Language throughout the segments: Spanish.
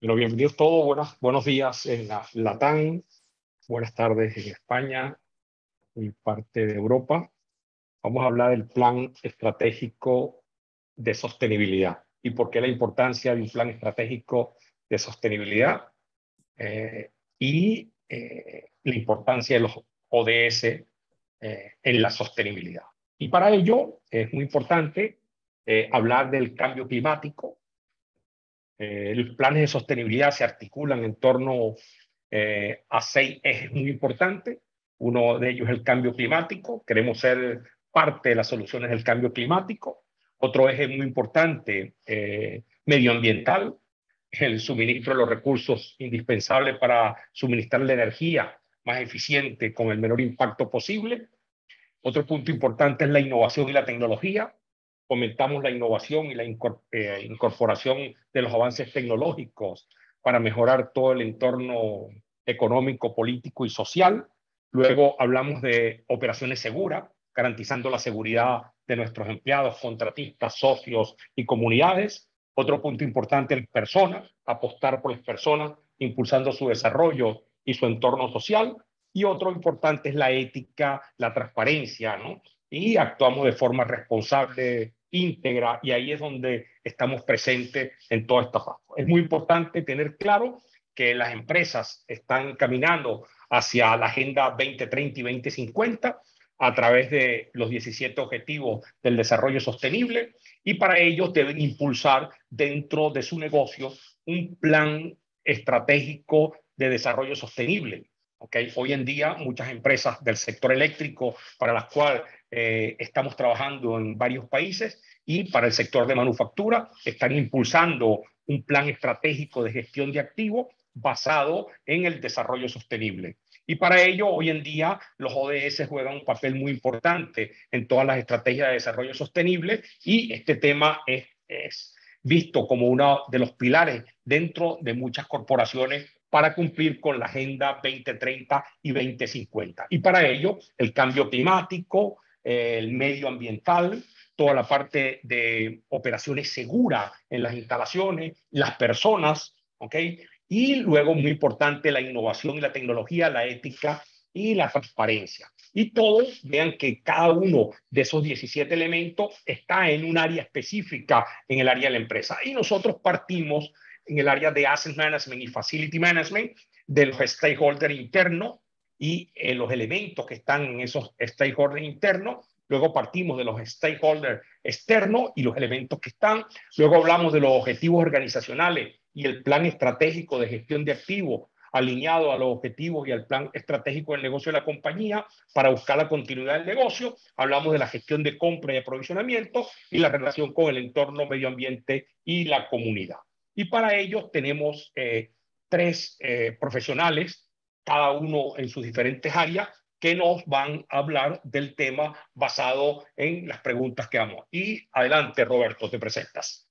Bueno, bienvenidos todos, buenos, buenos días en la Latam, buenas tardes en España y parte de Europa. Vamos a hablar del plan estratégico de sostenibilidad y por qué la importancia de un plan estratégico de sostenibilidad eh, y eh, la importancia de los ODS eh, en la sostenibilidad. Y para ello es muy importante hablar del cambio climático, eh, los planes de sostenibilidad se articulan en torno eh, a seis ejes muy importantes. Uno de ellos es el cambio climático. Queremos ser parte de las soluciones del cambio climático. Otro eje muy importante, eh, medioambiental, el suministro de los recursos indispensables para suministrar la energía más eficiente con el menor impacto posible. Otro punto importante es la innovación y la tecnología fomentamos la innovación y la eh, incorporación de los avances tecnológicos para mejorar todo el entorno económico, político y social. Luego hablamos de operaciones seguras, garantizando la seguridad de nuestros empleados, contratistas, socios y comunidades. Otro punto importante es personas, apostar por las personas, impulsando su desarrollo y su entorno social. Y otro importante es la ética, la transparencia, ¿no? Y actuamos de forma responsable íntegra y ahí es donde estamos presentes en toda esta fase. Es muy importante tener claro que las empresas están caminando hacia la Agenda 2030 y 2050 a través de los 17 Objetivos del Desarrollo Sostenible y para ello deben impulsar dentro de su negocio un plan estratégico de desarrollo sostenible. Okay. Hoy en día muchas empresas del sector eléctrico para las cuales eh, estamos trabajando en varios países y para el sector de manufactura están impulsando un plan estratégico de gestión de activos basado en el desarrollo sostenible. Y para ello, hoy en día, los ODS juegan un papel muy importante en todas las estrategias de desarrollo sostenible y este tema es, es visto como uno de los pilares dentro de muchas corporaciones para cumplir con la Agenda 2030 y 2050. Y para ello, el cambio climático, el medio ambiental, toda la parte de operaciones seguras en las instalaciones, las personas, ¿ok? Y luego, muy importante, la innovación y la tecnología, la ética y la transparencia. Y todos vean que cada uno de esos 17 elementos está en un área específica en el área de la empresa. Y nosotros partimos en el área de Asset Management y Facility Management de los stakeholders internos y eh, los elementos que están en esos stakeholders internos. Luego partimos de los stakeholders externos y los elementos que están. Luego hablamos de los objetivos organizacionales y el plan estratégico de gestión de activos alineado a los objetivos y al plan estratégico del negocio de la compañía para buscar la continuidad del negocio. Hablamos de la gestión de compra y aprovisionamiento y la relación con el entorno medio ambiente y la comunidad. Y para ello tenemos eh, tres eh, profesionales cada uno en sus diferentes áreas, que nos van a hablar del tema basado en las preguntas que vamos. Y adelante, Roberto, te presentas.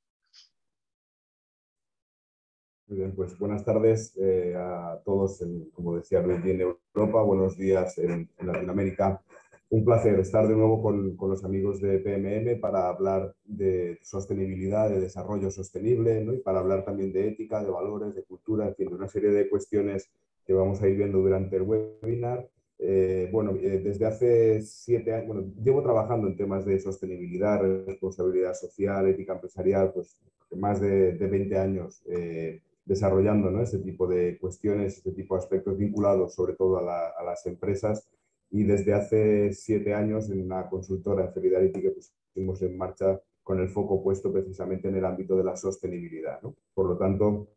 Muy bien, pues buenas tardes eh, a todos, como decía Luis, en Europa, buenos días en, Latinoamérica. Un placer estar de nuevo con, con, los amigos de PMM para hablar de sostenibilidad, de desarrollo sostenible, ¿no? y para hablar también de ética, de valores, de cultura, en fin, de una serie de cuestiones que vamos a ir viendo durante el webinar. Eh, bueno, eh, desde hace siete años, bueno, llevo trabajando en temas de sostenibilidad, responsabilidad social, ética empresarial, pues más de, de 20 años eh, desarrollando ¿no? este tipo de cuestiones, este tipo de aspectos vinculados sobre todo a, a las empresas y desde hace siete años en una consultora en Solidarity que pusimos en marcha con el foco puesto precisamente en el ámbito de la sostenibilidad. ¿no? Por lo tanto,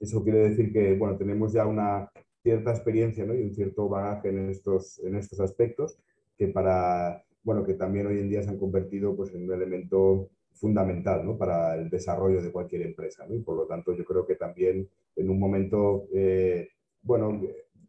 eso quiere decir que bueno, tenemos ya una cierta experiencia ¿no? y un cierto bagaje en estos, en estos aspectos que, para, bueno, que también hoy en día se han convertido pues, en un elemento fundamental ¿no? para el desarrollo de cualquier empresa. ¿no? Y por lo tanto yo creo que también en un momento eh, bueno,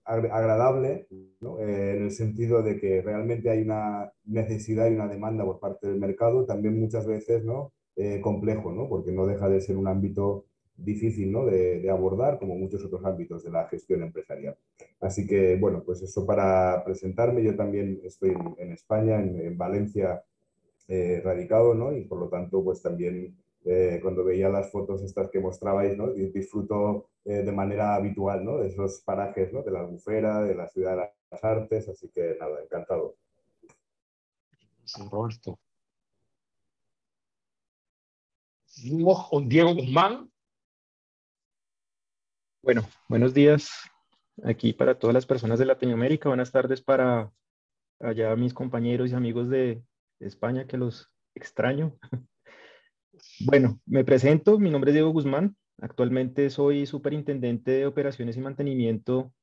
agradable eh, en el sentido de que realmente hay una necesidad y una demanda por parte del mercado, también muchas veces ¿no? Eh, complejo, ¿no? porque no deja de ser un ámbito difícil ¿no? de, abordar, como muchos otros ámbitos de la gestión empresarial. Así que, bueno, pues eso para presentarme. Yo también estoy en, España, en, Valencia, eh, radicado, ¿no? Y por lo tanto, pues también eh, cuando veía las fotos estas que mostrabais, ¿no? disfruto eh, de manera habitual ¿no? de esos parajes ¿no? de la albufera, de la ciudad de las artes, así que nada, encantado. Roberto. con Diego Guzmán. Bueno, buenos días aquí para todas las personas de Latinoamérica. Buenas tardes para allá mis compañeros y amigos de España que los extraño. Bueno, me presento, mi nombre es Diego Guzmán, actualmente soy superintendente de operaciones y mantenimiento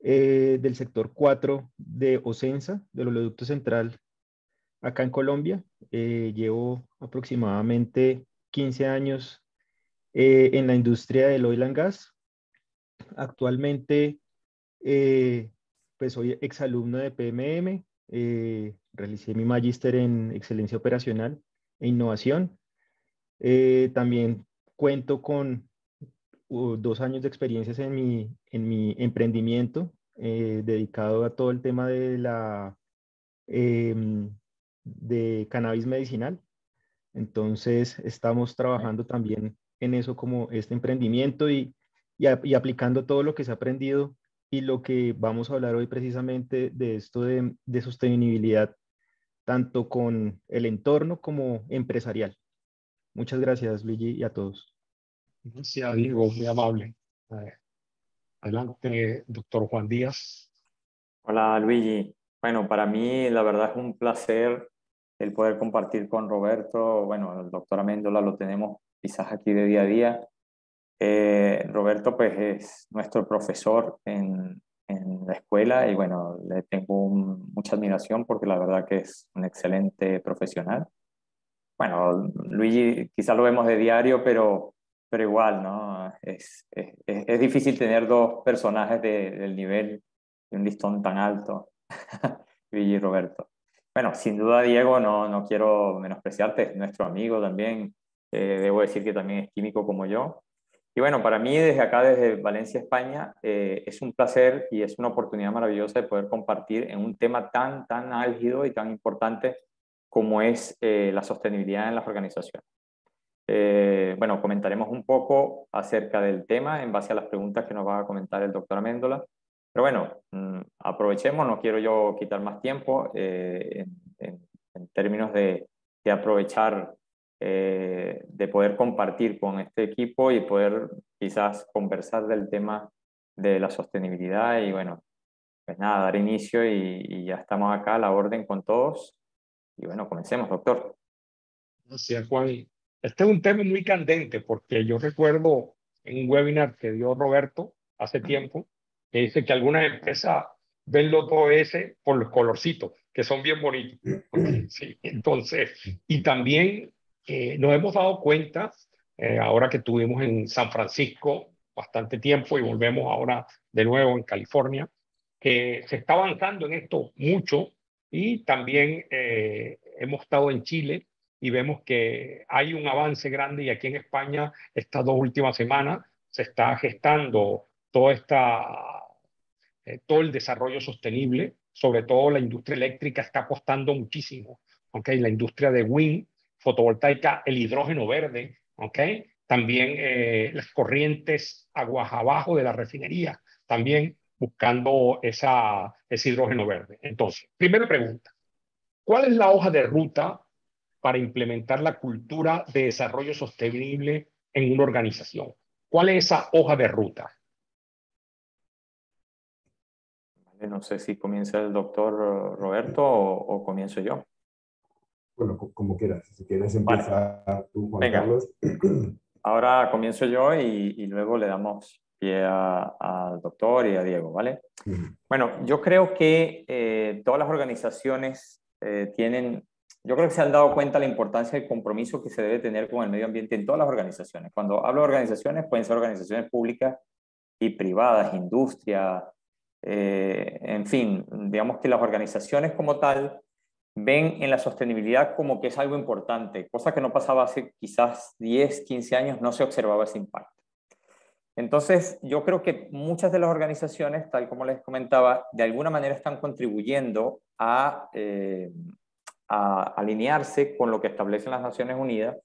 eh, del sector 4 de Ocensa, del oleoducto central, acá en Colombia. Eh, llevo aproximadamente 15 años eh, en la industria del oil and gas. Actualmente, pues soy exalumno de PMM, realicé mi magíster en excelencia operacional e innovación eh, también cuento con dos años de experiencias en mi, en mi emprendimiento eh, dedicado a todo el tema de la em, de cannabis medicinal. Entonces estamos trabajando también en eso como este emprendimiento y, y, y, aplicando todo lo que se ha aprendido y lo que vamos a hablar hoy precisamente de esto de, de sostenibilidad, tanto con el entorno como empresarial. Muchas gracias, Luigi, y a todos. Gracias, Diego, muy amable. Adelante, doctor Juan Díaz. Hola, Luigi. Bueno, para mí la verdad es un placer el poder compartir con Roberto. Bueno, el doctor Améndola lo tenemos quizás aquí de día a día. Eh, Roberto pues es nuestro profesor en, en, la escuela y bueno, le tengo mucha admiración porque la verdad que es un excelente profesional bueno, Luigi quizás lo vemos de diario, pero, pero igual, ¿no? Es, es, es difícil tener dos personajes de, del nivel de un listón tan alto, Luigi y Roberto. Bueno, sin duda, Diego, no, no quiero menospreciarte, es nuestro amigo también, eh, debo decir que también es químico como yo. Y bueno, para mí desde acá, desde Valencia, España, eh, es un placer y es una oportunidad maravillosa de poder compartir en un tema tan, tan álgido y tan importante como es eh, la sostenibilidad en las organizaciones. Eh, bueno, comentaremos un poco acerca del tema en base a las preguntas que nos va a comentar el doctor Améndola. Pero bueno, mm, aprovechemos, no quiero yo quitar más tiempo eh, en, términos de, de aprovechar, de poder compartir con este equipo y poder quizás conversar del tema de la sostenibilidad y bueno, pues nada, dar inicio y, y ya estamos acá a la orden con todos y bueno, comencemos, doctor. Gracias, Juan. Este es un tema muy candente porque yo recuerdo en un webinar que dio Roberto hace tiempo, que dice que algunas empresas ven los dos S por los colorcitos, que son bien bonitos. Sí, entonces, y también eh, nos hemos dado cuenta, eh, ahora que estuvimos en San Francisco bastante tiempo y volvemos ahora de nuevo en California, que se está avanzando en esto mucho y también eh, hemos estado en Chile y vemos que hay un avance grande y aquí en España estas dos últimas semanas se está gestando toda esta, eh, todo el desarrollo sostenible, sobre todo la industria eléctrica está apostando muchísimo, ¿okay? la industria de wind, fotovoltaica, el hidrógeno verde, ¿okay? también eh, las corrientes aguas abajo de la refinería, también buscando esa, ese hidrógeno verde. Entonces, primera pregunta, ¿cuál es la hoja de ruta para implementar la cultura de desarrollo sostenible en una organización? ¿Cuál es esa hoja de ruta? No sé si comienza el doctor Roberto o, comienzo yo. Bueno, como quieras. Si quieres empezar tú, Juan Carlos. Ahora comienzo yo y, y luego le damos pie al doctor y a Diego, ¿vale? Bueno, yo creo que eh, todas las organizaciones eh, tienen, yo creo que se han dado cuenta la importancia del compromiso que se debe tener con el medio ambiente en todas las organizaciones. Cuando hablo de organizaciones, pueden ser organizaciones públicas y privadas, industria, eh, en fin, digamos que las organizaciones como tal ven en la sostenibilidad como que es algo importante, cosa que no pasaba hace quizás 10, 15 años, no se observaba ese impacto. Entonces, yo creo que muchas de las organizaciones, tal como les comentaba, de alguna manera están contribuyendo a, eh, alinearse con lo que establecen las Naciones Unidas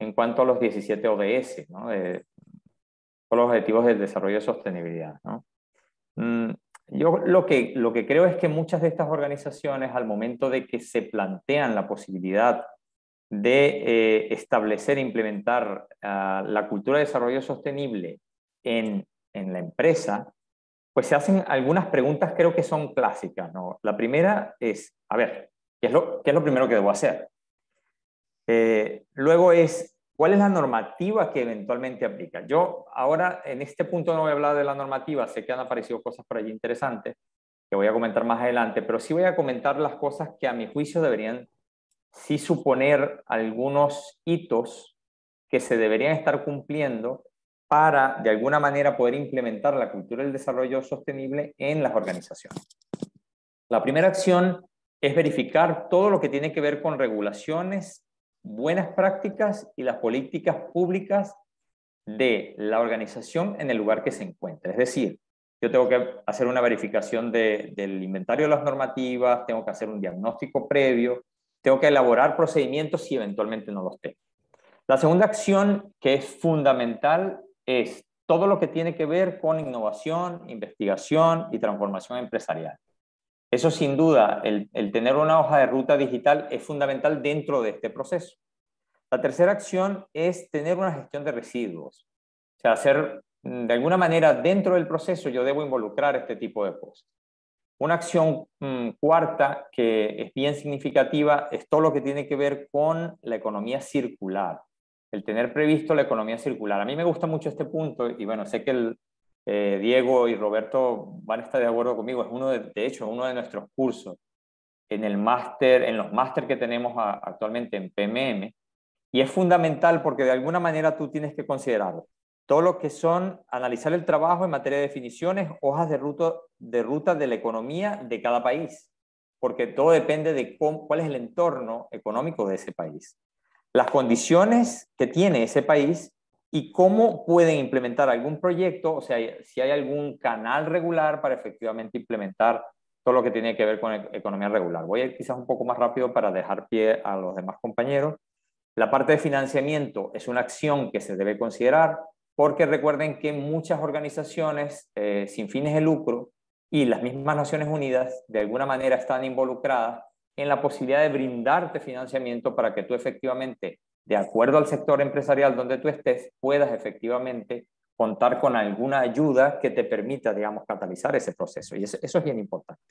en cuanto a los 17 ODS, los objetivos del desarrollo de sostenibilidad. Mm, yo lo que, lo que creo es que muchas de estas organizaciones, al momento de que se plantean la posibilidad de eh, establecer e implementar ah, la cultura de desarrollo sostenible en, en, la empresa, pues se hacen algunas preguntas creo que son clásicas. ¿no? La primera es, a ver, ¿qué es lo, qué es lo primero que debo hacer? Eh, luego es, ¿Cuál es la normativa que eventualmente aplica? Yo ahora en este punto no voy a hablar de la normativa, sé que han aparecido cosas por allí interesantes que voy a comentar más adelante, pero sí voy a comentar las cosas que a mi juicio deberían sí suponer algunos hitos que se deberían estar cumpliendo para de alguna manera poder implementar la cultura del desarrollo sostenible en las organizaciones. La primera acción es verificar todo lo que tiene que ver con regulaciones buenas prácticas y las políticas públicas de la organización en el lugar que se encuentre. Es decir, yo tengo que hacer una verificación del inventario de las normativas, tengo que hacer un diagnóstico previo, tengo que elaborar procedimientos si eventualmente no los tengo. La segunda acción que es fundamental es todo lo que tiene que ver con innovación, investigación y transformación empresarial. Eso sin duda, el, tener una hoja de ruta digital es fundamental dentro de este proceso. La tercera acción es tener una gestión de residuos. O sea, hacer, de alguna manera, dentro del proceso yo debo involucrar este tipo de cosas. Una acción mm, cuarta que es bien significativa es todo lo que tiene que ver con la economía circular. El tener previsto la economía circular. A mí me gusta mucho este punto y bueno, sé que el, eh, Diego y Roberto van a estar de acuerdo conmigo, es uno de, de hecho uno de nuestros cursos. En el máster, en los máster que tenemos actualmente en PMM, y es fundamental porque de alguna manera tú tienes que considerar todo lo que son analizar el trabajo en materia de definiciones, hojas de ruta de, ruta de la economía de cada país, porque todo depende de cuál es el entorno económico de ese país, las condiciones que tiene ese país y cómo pueden implementar algún proyecto, o sea, si hay algún canal regular para efectivamente implementar todo lo que tiene que ver con e-, economía regular. Voy a ir quizás un poco más rápido para dejar pie a los demás compañeros. La parte de financiamiento es una acción que se debe considerar porque recuerden que muchas organizaciones eh, sin fines de lucro y las mismas Naciones Unidas de alguna manera están involucradas en la posibilidad de brindarte financiamiento para que tú efectivamente de acuerdo al sector empresarial donde tú estés, puedas efectivamente contar con alguna ayuda que te permita, digamos, catalizar ese proceso. Y eso, es bien importante.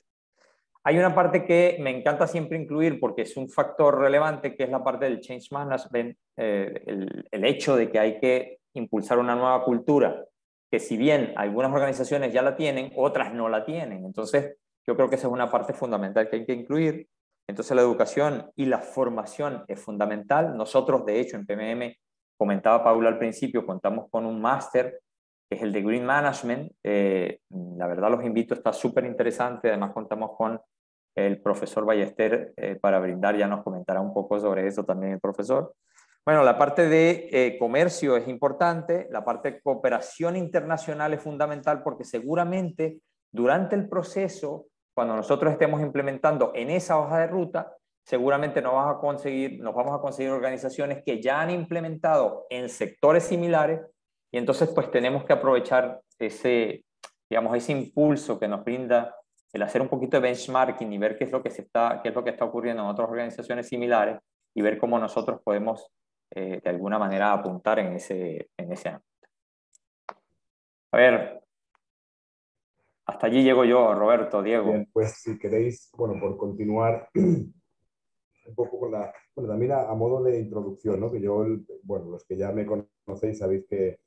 Hay una parte que me encanta siempre incluir porque es un factor relevante, que es la parte del change management, eh, el, el hecho de que hay que impulsar una nueva cultura, que si bien algunas organizaciones ya la tienen, otras no la tienen. Entonces, yo creo que esa es una parte fundamental que hay que incluir. Entonces la educación y la formación es fundamental. Nosotros, de hecho, en PMM, comentaba Paula al principio, contamos con un máster, que es el de Green Management. Eh, la verdad los invito, está súper interesante. Además contamos con el profesor Ballester eh, para brindar, ya nos comentará un poco sobre eso también el profesor. Bueno, la parte de eh, comercio es importante, la parte de cooperación internacional es fundamental porque seguramente durante el proceso cuando nosotros estemos implementando en esa hoja de ruta, seguramente nos a conseguir, nos vamos a conseguir organizaciones que ya han implementado en sectores similares y entonces pues tenemos que aprovechar ese, digamos, ese impulso que nos brinda el hacer un poquito de benchmarking y ver qué es lo que, se está, qué es lo que está ocurriendo en otras organizaciones similares y ver cómo nosotros podemos eh, de alguna manera apuntar en ese, en ese ámbito. A ver, hasta allí llego yo, Roberto, Diego. Pues si queréis, bueno, por continuar un poco con la, bueno, también a, modo de introducción, ¿no? Que yo, bueno, los que ya me conocéis sabéis que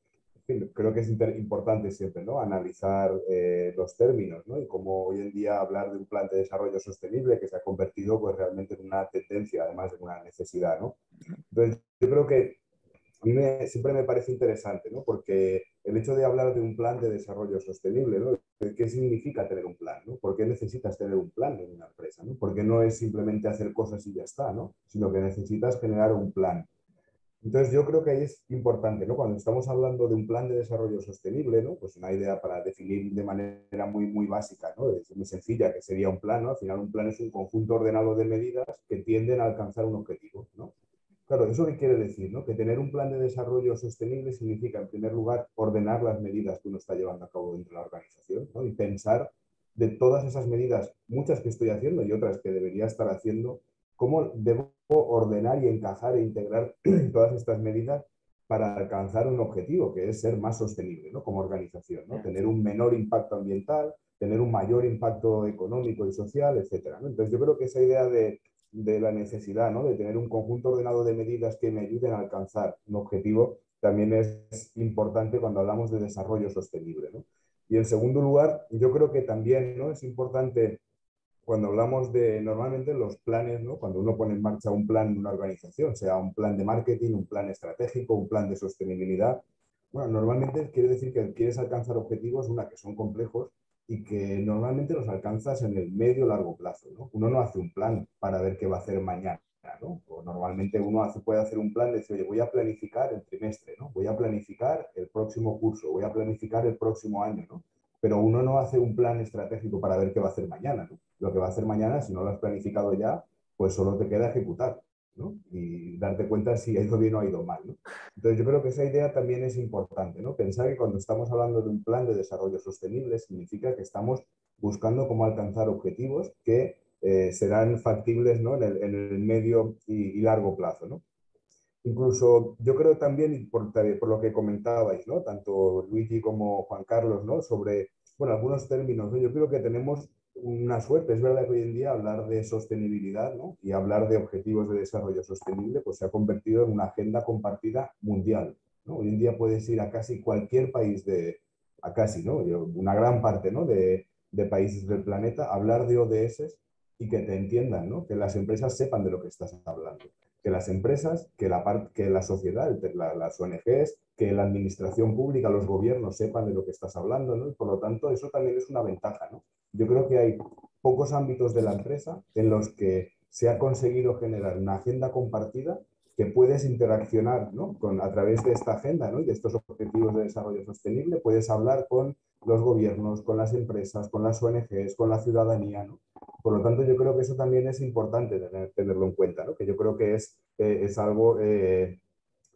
creo que es importante siempre, ¿no? Analizar eh, los términos, ¿no? Y cómo hoy en día hablar de un plan de desarrollo sostenible que se ha convertido, pues, realmente en una tendencia, además de una necesidad, ¿no? Entonces, yo creo que a mí siempre me parece interesante, ¿no? Porque el hecho de hablar de un plan de desarrollo sostenible, ¿no? ¿Qué significa tener un plan? ¿no? ¿Por qué necesitas tener un plan en una empresa? ¿no? Porque no es simplemente hacer cosas y ya está, ¿no? Sino que necesitas generar un plan. Entonces yo creo que ahí es importante, ¿no? Cuando estamos hablando de un plan de desarrollo sostenible, ¿no? Pues una idea para definir de manera muy, muy básica, ¿no? Es muy sencilla, que sería un plan, ¿no? Al final un plan es un conjunto ordenado de medidas que tienden a alcanzar un objetivo, ¿no? Claro, ¿eso qué quiere decir? ¿no? Que tener un plan de desarrollo sostenible significa, en primer lugar, ordenar las medidas que uno está llevando a cabo dentro de la organización ¿no? y pensar de todas esas medidas, muchas que estoy haciendo y otras que debería estar haciendo, cómo debo ordenar y encajar e integrar todas estas medidas para alcanzar un objetivo, que es ser más sostenible ¿no? como organización, ¿no? tener un menor impacto ambiental, tener un mayor impacto económico y social, etc. Entonces yo creo que esa idea de de la necesidad ¿no? de tener un conjunto ordenado de medidas que me ayuden a alcanzar un objetivo también es importante cuando hablamos de desarrollo sostenible. ¿no? Y en segundo lugar, yo creo que también ¿no? es importante cuando hablamos de normalmente los planes, ¿no? cuando uno pone en marcha un plan de una organización, sea un plan de marketing, un plan estratégico, un plan de sostenibilidad, bueno, normalmente quiere decir que quieres alcanzar objetivos, una, que son complejos y que normalmente los alcanzas en el medio largo plazo. ¿no? Uno no hace un plan para ver qué va a hacer mañana. ¿no? O normalmente uno hace, puede hacer un plan de decir, oye, voy a planificar el trimestre, ¿no? voy a planificar el próximo curso, voy a planificar el próximo año. ¿no? Pero uno no hace un plan estratégico para ver qué va a hacer mañana. Lo que va a hacer mañana, si no lo has planificado ya, pues solo te queda ejecutar y darte cuenta si ha ido bien o ha ido mal. Entonces yo creo que esa idea también es importante, ¿no? pensar que cuando estamos hablando de un plan de desarrollo sostenible significa que estamos buscando cómo alcanzar objetivos que eh, serán factibles ¿no? en, el, medio y, largo plazo. ¿no? Incluso yo creo también, por, por lo que comentabais, ¿no? tanto Luigi como Juan Carlos, ¿no? sobre bueno, algunos términos, yo creo que tenemos una suerte. Es verdad que hoy en día hablar de sostenibilidad y hablar de objetivos de desarrollo sostenible pues se ha convertido en una agenda compartida mundial. Hoy en día puedes ir a casi cualquier país de, a casi, ¿no? una gran parte ¿no? de, de, países del planeta, hablar de ODS y que te entiendan, ¿no? que las empresas sepan de lo que estás hablando. Que las empresas, que la, que la sociedad, las ONGs, que la administración pública, los gobiernos sepan de lo que estás hablando, ¿no? Y por lo tanto, eso también es una ventaja, ¿no? Yo creo que hay pocos ámbitos de la empresa en los que se ha conseguido generar una agenda compartida que puedes interaccionar con, a través de esta agenda ¿no? y de estos objetivos de desarrollo sostenible, puedes hablar con los gobiernos, con las empresas, con las ONGs, con la ciudadanía. ¿no? Por lo tanto, yo creo que eso también es importante tenerlo en cuenta, ¿no? que yo creo que es, eh, es algo eh,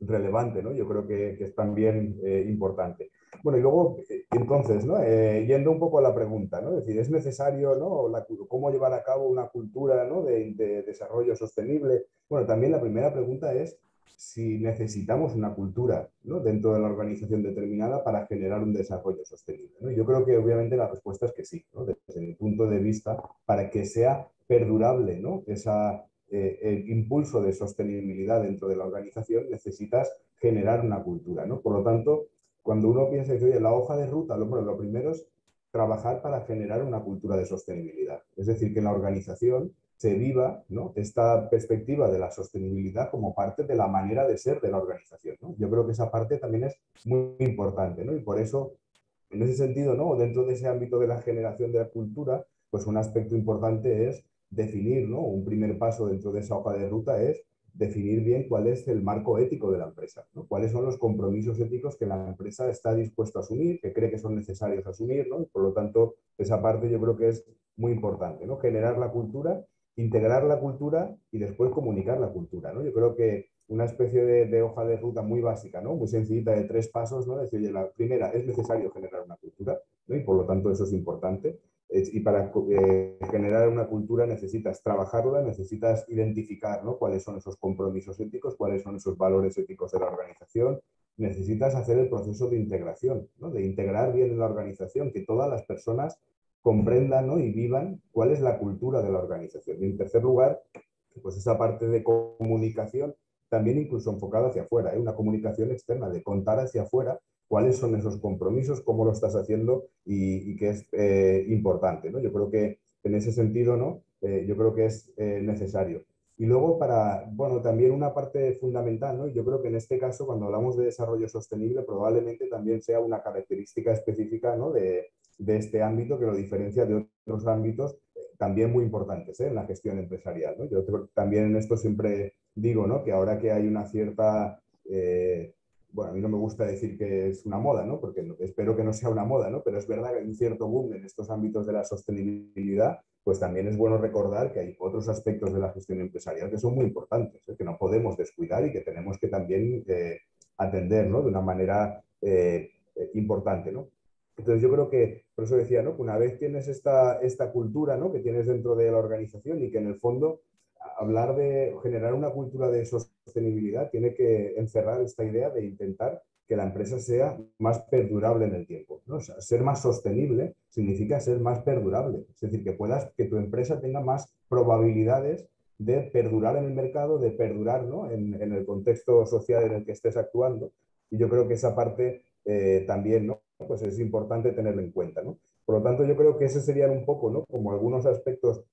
relevante, ¿no? yo creo que, es también eh, importante. Bueno, y luego, eh, entonces, ¿no? Eh, yendo un poco a la pregunta, ¿no? Es decir, ¿es necesario, ¿no? cómo llevar a cabo una cultura ¿no? de, desarrollo sostenible? Bueno, también la primera pregunta es si necesitamos una cultura ¿no? dentro de la organización determinada para generar un desarrollo sostenible. Yo creo que obviamente la respuesta es que sí, desde mi punto de vista, para que sea perdurable. Esa, eh, impulso de sostenibilidad dentro de la organización, necesitas generar una cultura. ¿no? Por lo tanto, cuando uno piensa que, la hoja de ruta, lo, primero es trabajar para generar una cultura de sostenibilidad. Es decir, que la organización se viva esta perspectiva de la sostenibilidad como parte de la manera de ser de la organización. Yo creo que esa parte también es muy importante y por eso, en ese sentido, ¿no? dentro de ese ámbito de la generación de la cultura, pues un aspecto importante es definir, un primer paso dentro de esa hoja de ruta es definir bien cuál es el marco ético de la empresa, ¿no? cuáles son los compromisos éticos que la empresa está dispuesta a asumir, que cree que son necesarios asumir, ¿no? por lo tanto, esa parte yo creo que es muy importante, ¿no? generar la cultura, integrar la cultura y después comunicar la cultura. ¿no? Yo creo que una especie de, hoja de ruta muy básica, ¿no? muy sencillita de tres pasos, ¿no? decir, la primera, es necesario generar una cultura y por lo tanto eso es importante y para eh, generar una cultura necesitas trabajarla, necesitas identificar ¿no? cuáles son esos compromisos éticos, cuáles son esos valores éticos de la organización, necesitas hacer el proceso de integración, ¿no? de integrar bien en la organización, que todas las personas comprendan ¿no? y vivan cuál es la cultura de la organización. Y en tercer lugar, pues esa parte de comunicación también incluso enfocada hacia afuera, ¿eh? una comunicación externa, de contar hacia afuera cuáles son esos compromisos, cómo lo estás haciendo y, qué es eh, importante. ¿no? Yo creo que en ese sentido, ¿no? Eh, yo creo que es eh, necesario. Y luego para, bueno, también una parte fundamental, ¿no? Yo creo que en este caso, cuando hablamos de desarrollo sostenible, probablemente también sea una característica específica ¿no? de, este ámbito que lo diferencia de otros ámbitos también muy importantes en la gestión empresarial. ¿no? Yo también en esto siempre digo ¿no? que ahora que hay una cierta bueno, a mí no me gusta decir que es una moda, ¿no? Porque espero que no sea una moda, ¿no? Pero es verdad que hay un cierto boom en estos ámbitos de la sostenibilidad. pues también es bueno recordar que hay otros aspectos de la gestión empresarial que son muy importantes, ¿eh? que no podemos descuidar y que tenemos que también eh, atender ¿no? de una manera eh, importante. ¿no? Entonces yo creo que, por eso decía, ¿no? que una vez tienes esta, esta cultura ¿no? que tienes dentro de la organización y que en el fondo hablar de generar una cultura de sostenibilidad tiene que encerrar esta idea de intentar que la empresa sea más perdurable en el tiempo. ¿no? ser más sostenible significa ser más perdurable, es decir, que puedas, que tu empresa tenga más probabilidades de perdurar en el mercado, de perdurar ¿no? en, el contexto social en el que estés actuando. Y yo creo que esa parte eh, también ¿no? pues es importante tenerlo en cuenta. ¿no? Por lo tanto, yo creo que ese serían un poco ¿no? como algunos aspectos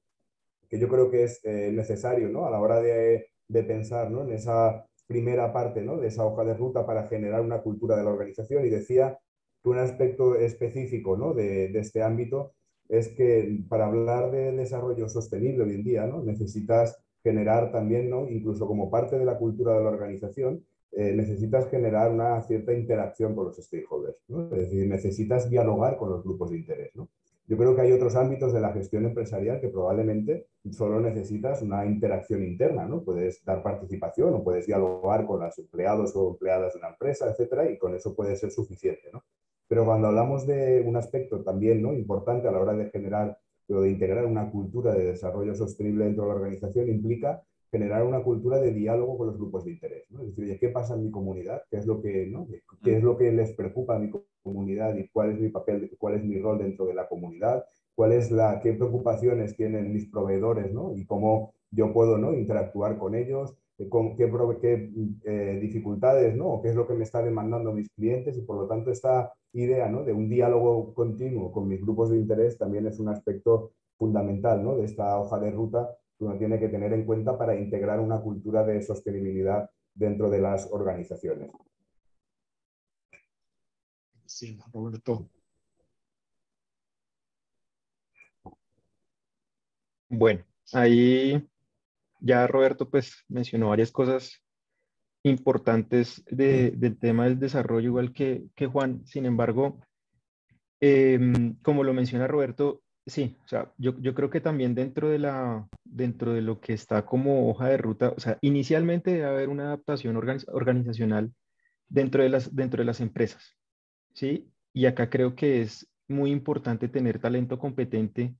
que yo creo que es eh, necesario ¿no? a la hora de, de pensar ¿no? en esa primera parte ¿no? de esa hoja de ruta para generar una cultura de la organización y decía que un aspecto específico ¿no? de, de, este ámbito es que para hablar de desarrollo sostenible hoy en día ¿no? necesitas generar también, ¿no? incluso como parte de la cultura de la organización, eh, necesitas generar una cierta interacción con los stakeholders. ¿no? Es decir, necesitas dialogar con los grupos de interés. ¿no? Yo creo que hay otros ámbitos de la gestión empresarial que probablemente solo necesitas una interacción interna, ¿no? Puedes dar participación o puedes dialogar con los empleados o empleadas de una empresa, etcétera, y con eso puede ser suficiente, ¿no? Pero cuando hablamos de un aspecto también ¿no? importante a la hora de generar o de integrar una cultura de desarrollo sostenible dentro de la organización, implica generar una cultura de diálogo con los grupos de interés. ¿no? Es decir, ¿qué pasa en mi comunidad? ¿Qué es lo que, ¿no? ¿Qué es lo que les preocupa a mi comunidad y cuál es mi papel, cuál es mi rol dentro de la comunidad? ¿Cuál es la, ¿Qué preocupaciones tienen mis proveedores ¿no? y cómo yo puedo ¿no? interactuar con ellos? Con qué, qué eh, dificultades ¿no? o qué es lo que me está demandando mis clientes y por lo tanto esta idea ¿no? de un diálogo continuo con mis grupos de interés también es un aspecto fundamental ¿no? de esta hoja de ruta uno tiene que tener en cuenta para integrar una cultura de sostenibilidad dentro de las organizaciones. Sí, Roberto. Bueno, ahí ya Roberto pues mencionó varias cosas importantes del tema del desarrollo, igual que, que Juan. Sin embargo, em, como lo menciona Roberto, Sí, o sea, yo, creo que también dentro de, la, dentro de lo que está como hoja de ruta, o sea, inicialmente debe haber una adaptación organizacional dentro de, las, dentro de las empresas, ¿sí? Y acá creo que es muy importante tener talento competente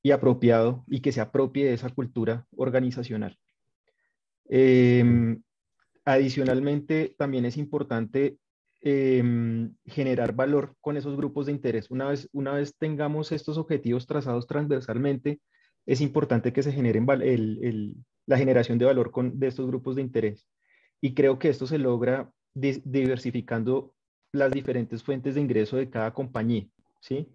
y apropiado y que se apropie de esa cultura organizacional. Em, adicionalmente, también es importante Em, generar valor con esos grupos de interés. Una vez, una vez tengamos estos objetivos trazados transversalmente, es importante que se generen la generación de valor con, de estos grupos de interés. Y creo que esto se logra diversificando las diferentes fuentes de ingreso de cada compañía, ¿sí?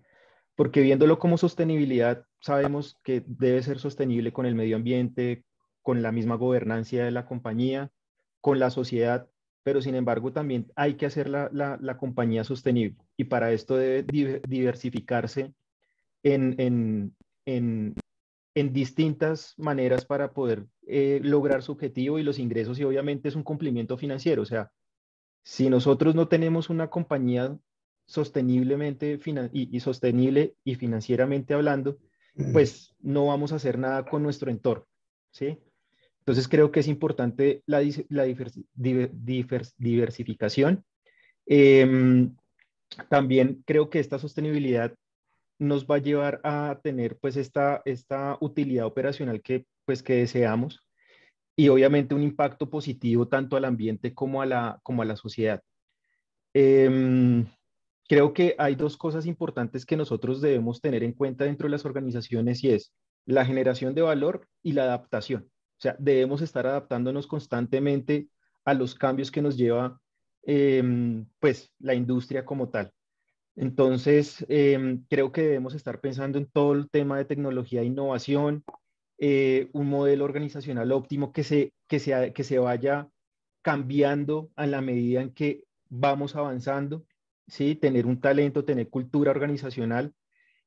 Porque viéndolo como sostenibilidad, sabemos que debe ser sostenible con el medio ambiente, con la misma gobernancia de la compañía, con la sociedad pero sin embargo también hay que hacer la, la, compañía sostenible y para esto debe diversificarse en, en, en, en, distintas maneras para poder eh, lograr su objetivo y los ingresos y obviamente es un cumplimiento financiero. O sea, si nosotros no tenemos una compañía sosteniblemente y, y sostenible y financieramente hablando, pues no vamos a hacer nada con nuestro entorno, ¿sí? Entonces creo que es importante la, diversificación. Em, también creo que esta sostenibilidad nos va a llevar a tener pues esta, esta utilidad operacional que pues que deseamos y obviamente un impacto positivo tanto al ambiente como a la, como a la sociedad. Em, creo que hay dos cosas importantes que nosotros debemos tener en cuenta dentro de las organizaciones y es la generación de valor y la adaptación. Sea, debemos estar adaptándonos constantemente a los cambios que nos lleva em, pues la industria como tal. Entonces, em, creo que debemos estar pensando en todo el tema de tecnología e innovación, eh, un modelo organizacional óptimo que se, que, que se vaya cambiando a la medida en que vamos avanzando, ¿sí? tener un talento, tener cultura organizacional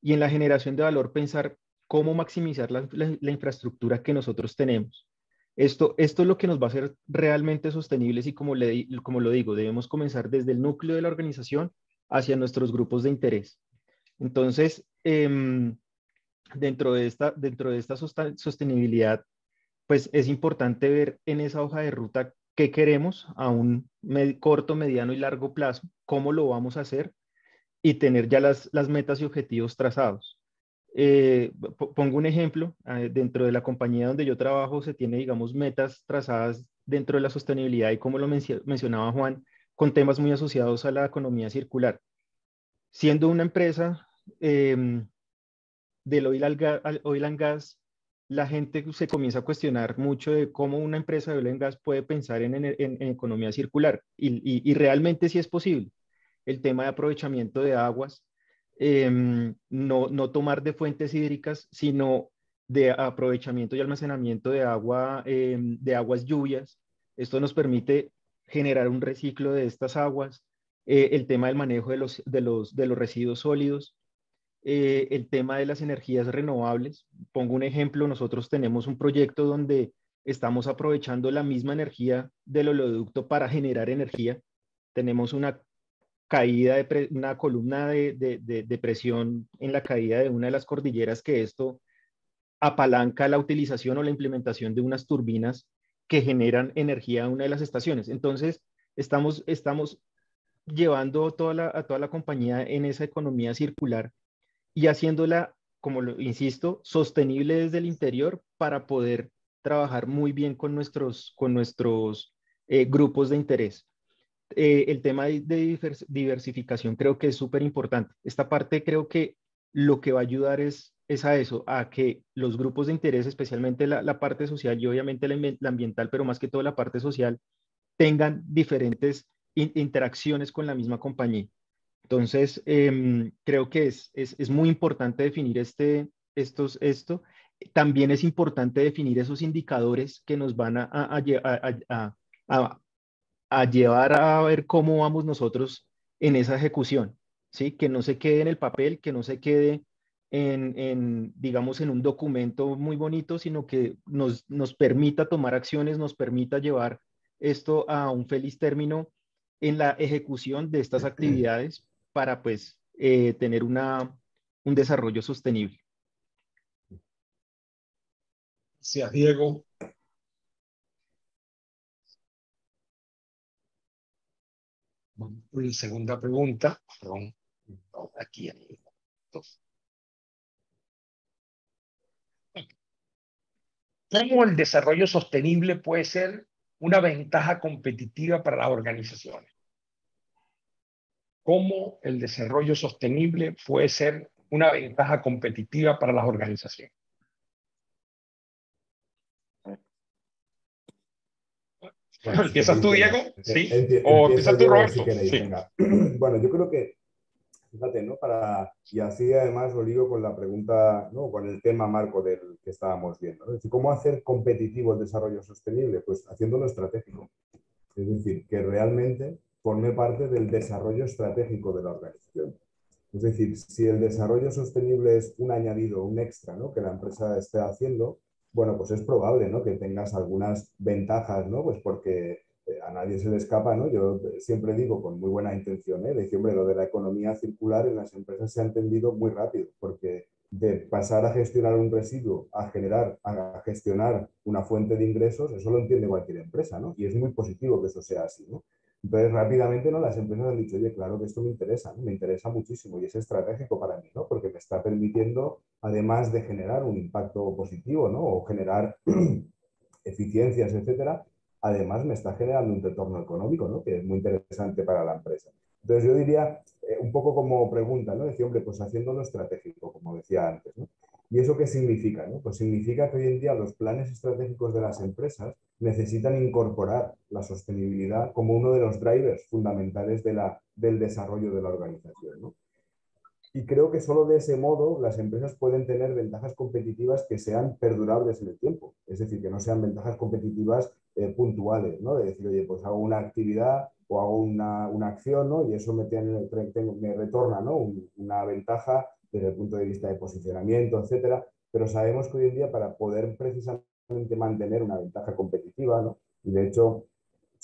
y en la generación de valor pensar cómo maximizar la, infraestructura que nosotros tenemos. Esto, esto es lo que nos va a hacer realmente sostenibles y como, le, como lo digo, debemos comenzar desde el núcleo de la organización hacia nuestros grupos de interés. Entonces, em, dentro de esta, dentro de esta sostenibilidad, pues es importante ver en esa hoja de ruta qué queremos a un corto, mediano y largo plazo, cómo lo vamos a hacer y tener ya las, las metas y objetivos trazados. Eh, pongo un ejemplo, eh, dentro de la compañía donde yo trabajo se tiene, digamos, metas trazadas dentro de la sostenibilidad y como lo mencionaba Juan, con temas muy asociados a la economía circular. Siendo una empresa em, del oil, and gas, la gente se comienza a cuestionar mucho de cómo una empresa de oil and gas puede pensar en, economía circular y, realmente sí es posible. El tema de aprovechamiento de aguas, em, no, no tomar de fuentes hídricas, sino de aprovechamiento y almacenamiento de agua, em, de aguas lluvias. Esto nos permite generar un reciclo de estas aguas, eh, el tema del manejo de los, de los, de los residuos sólidos, eh, el tema de las energías renovables. Pongo un ejemplo, nosotros tenemos un proyecto donde estamos aprovechando la misma energía del oleoducto para generar energía. Tenemos una caída de una columna de, de, de, presión en la caída de una de las cordilleras que esto apalanca la utilización o la implementación de unas turbinas que generan energía a una de las estaciones. Entonces, estamos, estamos llevando toda la, a toda la compañía en esa economía circular y haciéndola, como lo insisto, sostenible desde el interior para poder trabajar muy bien con nuestros, con nuestros eh, grupos de interés. Eh, el tema de, diversificación creo que es súper importante. Esta parte creo que lo que va a ayudar es, es a eso, a que los grupos de interés, especialmente la, parte social y obviamente la, ambiental, pero más que todo la parte social, tengan diferentes interacciones con la misma compañía. Entonces, em, creo que es, es, muy importante definir este, estos, esto. También es importante definir esos indicadores que nos van a, llevar a ver cómo vamos nosotros en esa ejecución, ¿sí? Que no se quede en el papel, que no se quede en, en digamos, en un documento muy bonito, sino que nos, nos permita tomar acciones, nos permita llevar esto a un feliz término en la ejecución de estas actividades para pues eh, tener una, un desarrollo sostenible. Gracias, Diego. La segunda pregunta. ¿Cómo el desarrollo sostenible puede ser una ventaja competitiva para las organizaciones? cómo el desarrollo sostenible puede ser una ventaja competitiva para las organizaciones. ¿Empiezas tú, Diego? ¿Sí? ¿O empiezas tú, Roberto? Bueno, yo creo que, fíjate, ¿no? Para, y así además lo ligo con la pregunta, ¿no? con el tema marco del que estábamos viendo. ¿no? ¿Cómo hacer competitivo el desarrollo sostenible? Pues haciéndolo estratégico. Es decir, que realmente forme parte del desarrollo estratégico de la organización. Es decir, si el desarrollo sostenible es un añadido, un extra ¿no? que la empresa esté haciendo, bueno, pues es probable ¿no? que tengas algunas ventajas, ¿no? Pues porque eh, a nadie se le escapa, ¿no? Yo siempre digo con muy buena intención, ¿eh? De lo de la economía circular en las empresas se ha entendido muy rápido, porque de pasar a gestionar un residuo a generar, a gestionar una fuente de ingresos, eso lo entiende cualquier empresa, ¿no? Y es muy positivo que eso sea así. Entonces, rápidamente, ¿no? Las empresas han dicho, oye, claro que esto me interesa, me interesa muchísimo y es estratégico para mí, ¿no? Porque me está permitiendo, además de generar un impacto positivo, ¿no? O generar eficiencias, etcétera, además me está generando un retorno económico, ¿no? Que es muy interesante para la empresa. Entonces, yo diría, eh, un poco como pregunta, ¿no? Decía, hombre, pues haciéndolo estratégico, como decía antes, ¿no? ¿Y eso qué significa? No? Pues significa que hoy en día los planes estratégicos de las empresas necesitan incorporar la sostenibilidad como uno de los drivers fundamentales de la, del desarrollo de la organización. ¿no? Y creo que solo de ese modo las empresas pueden tener ventajas competitivas que sean perdurables en el tiempo. Es decir, que no sean ventajas competitivas eh, puntuales, ¿no? De decir, oye, pues hago una actividad o hago una, una acción, ¿no? Y eso me, tiene, me retorna, ¿no? una ventaja desde el punto de vista de posicionamiento, etcétera, pero sabemos que hoy en día para poder precisamente mantener una ventaja competitiva, ¿no? y de hecho,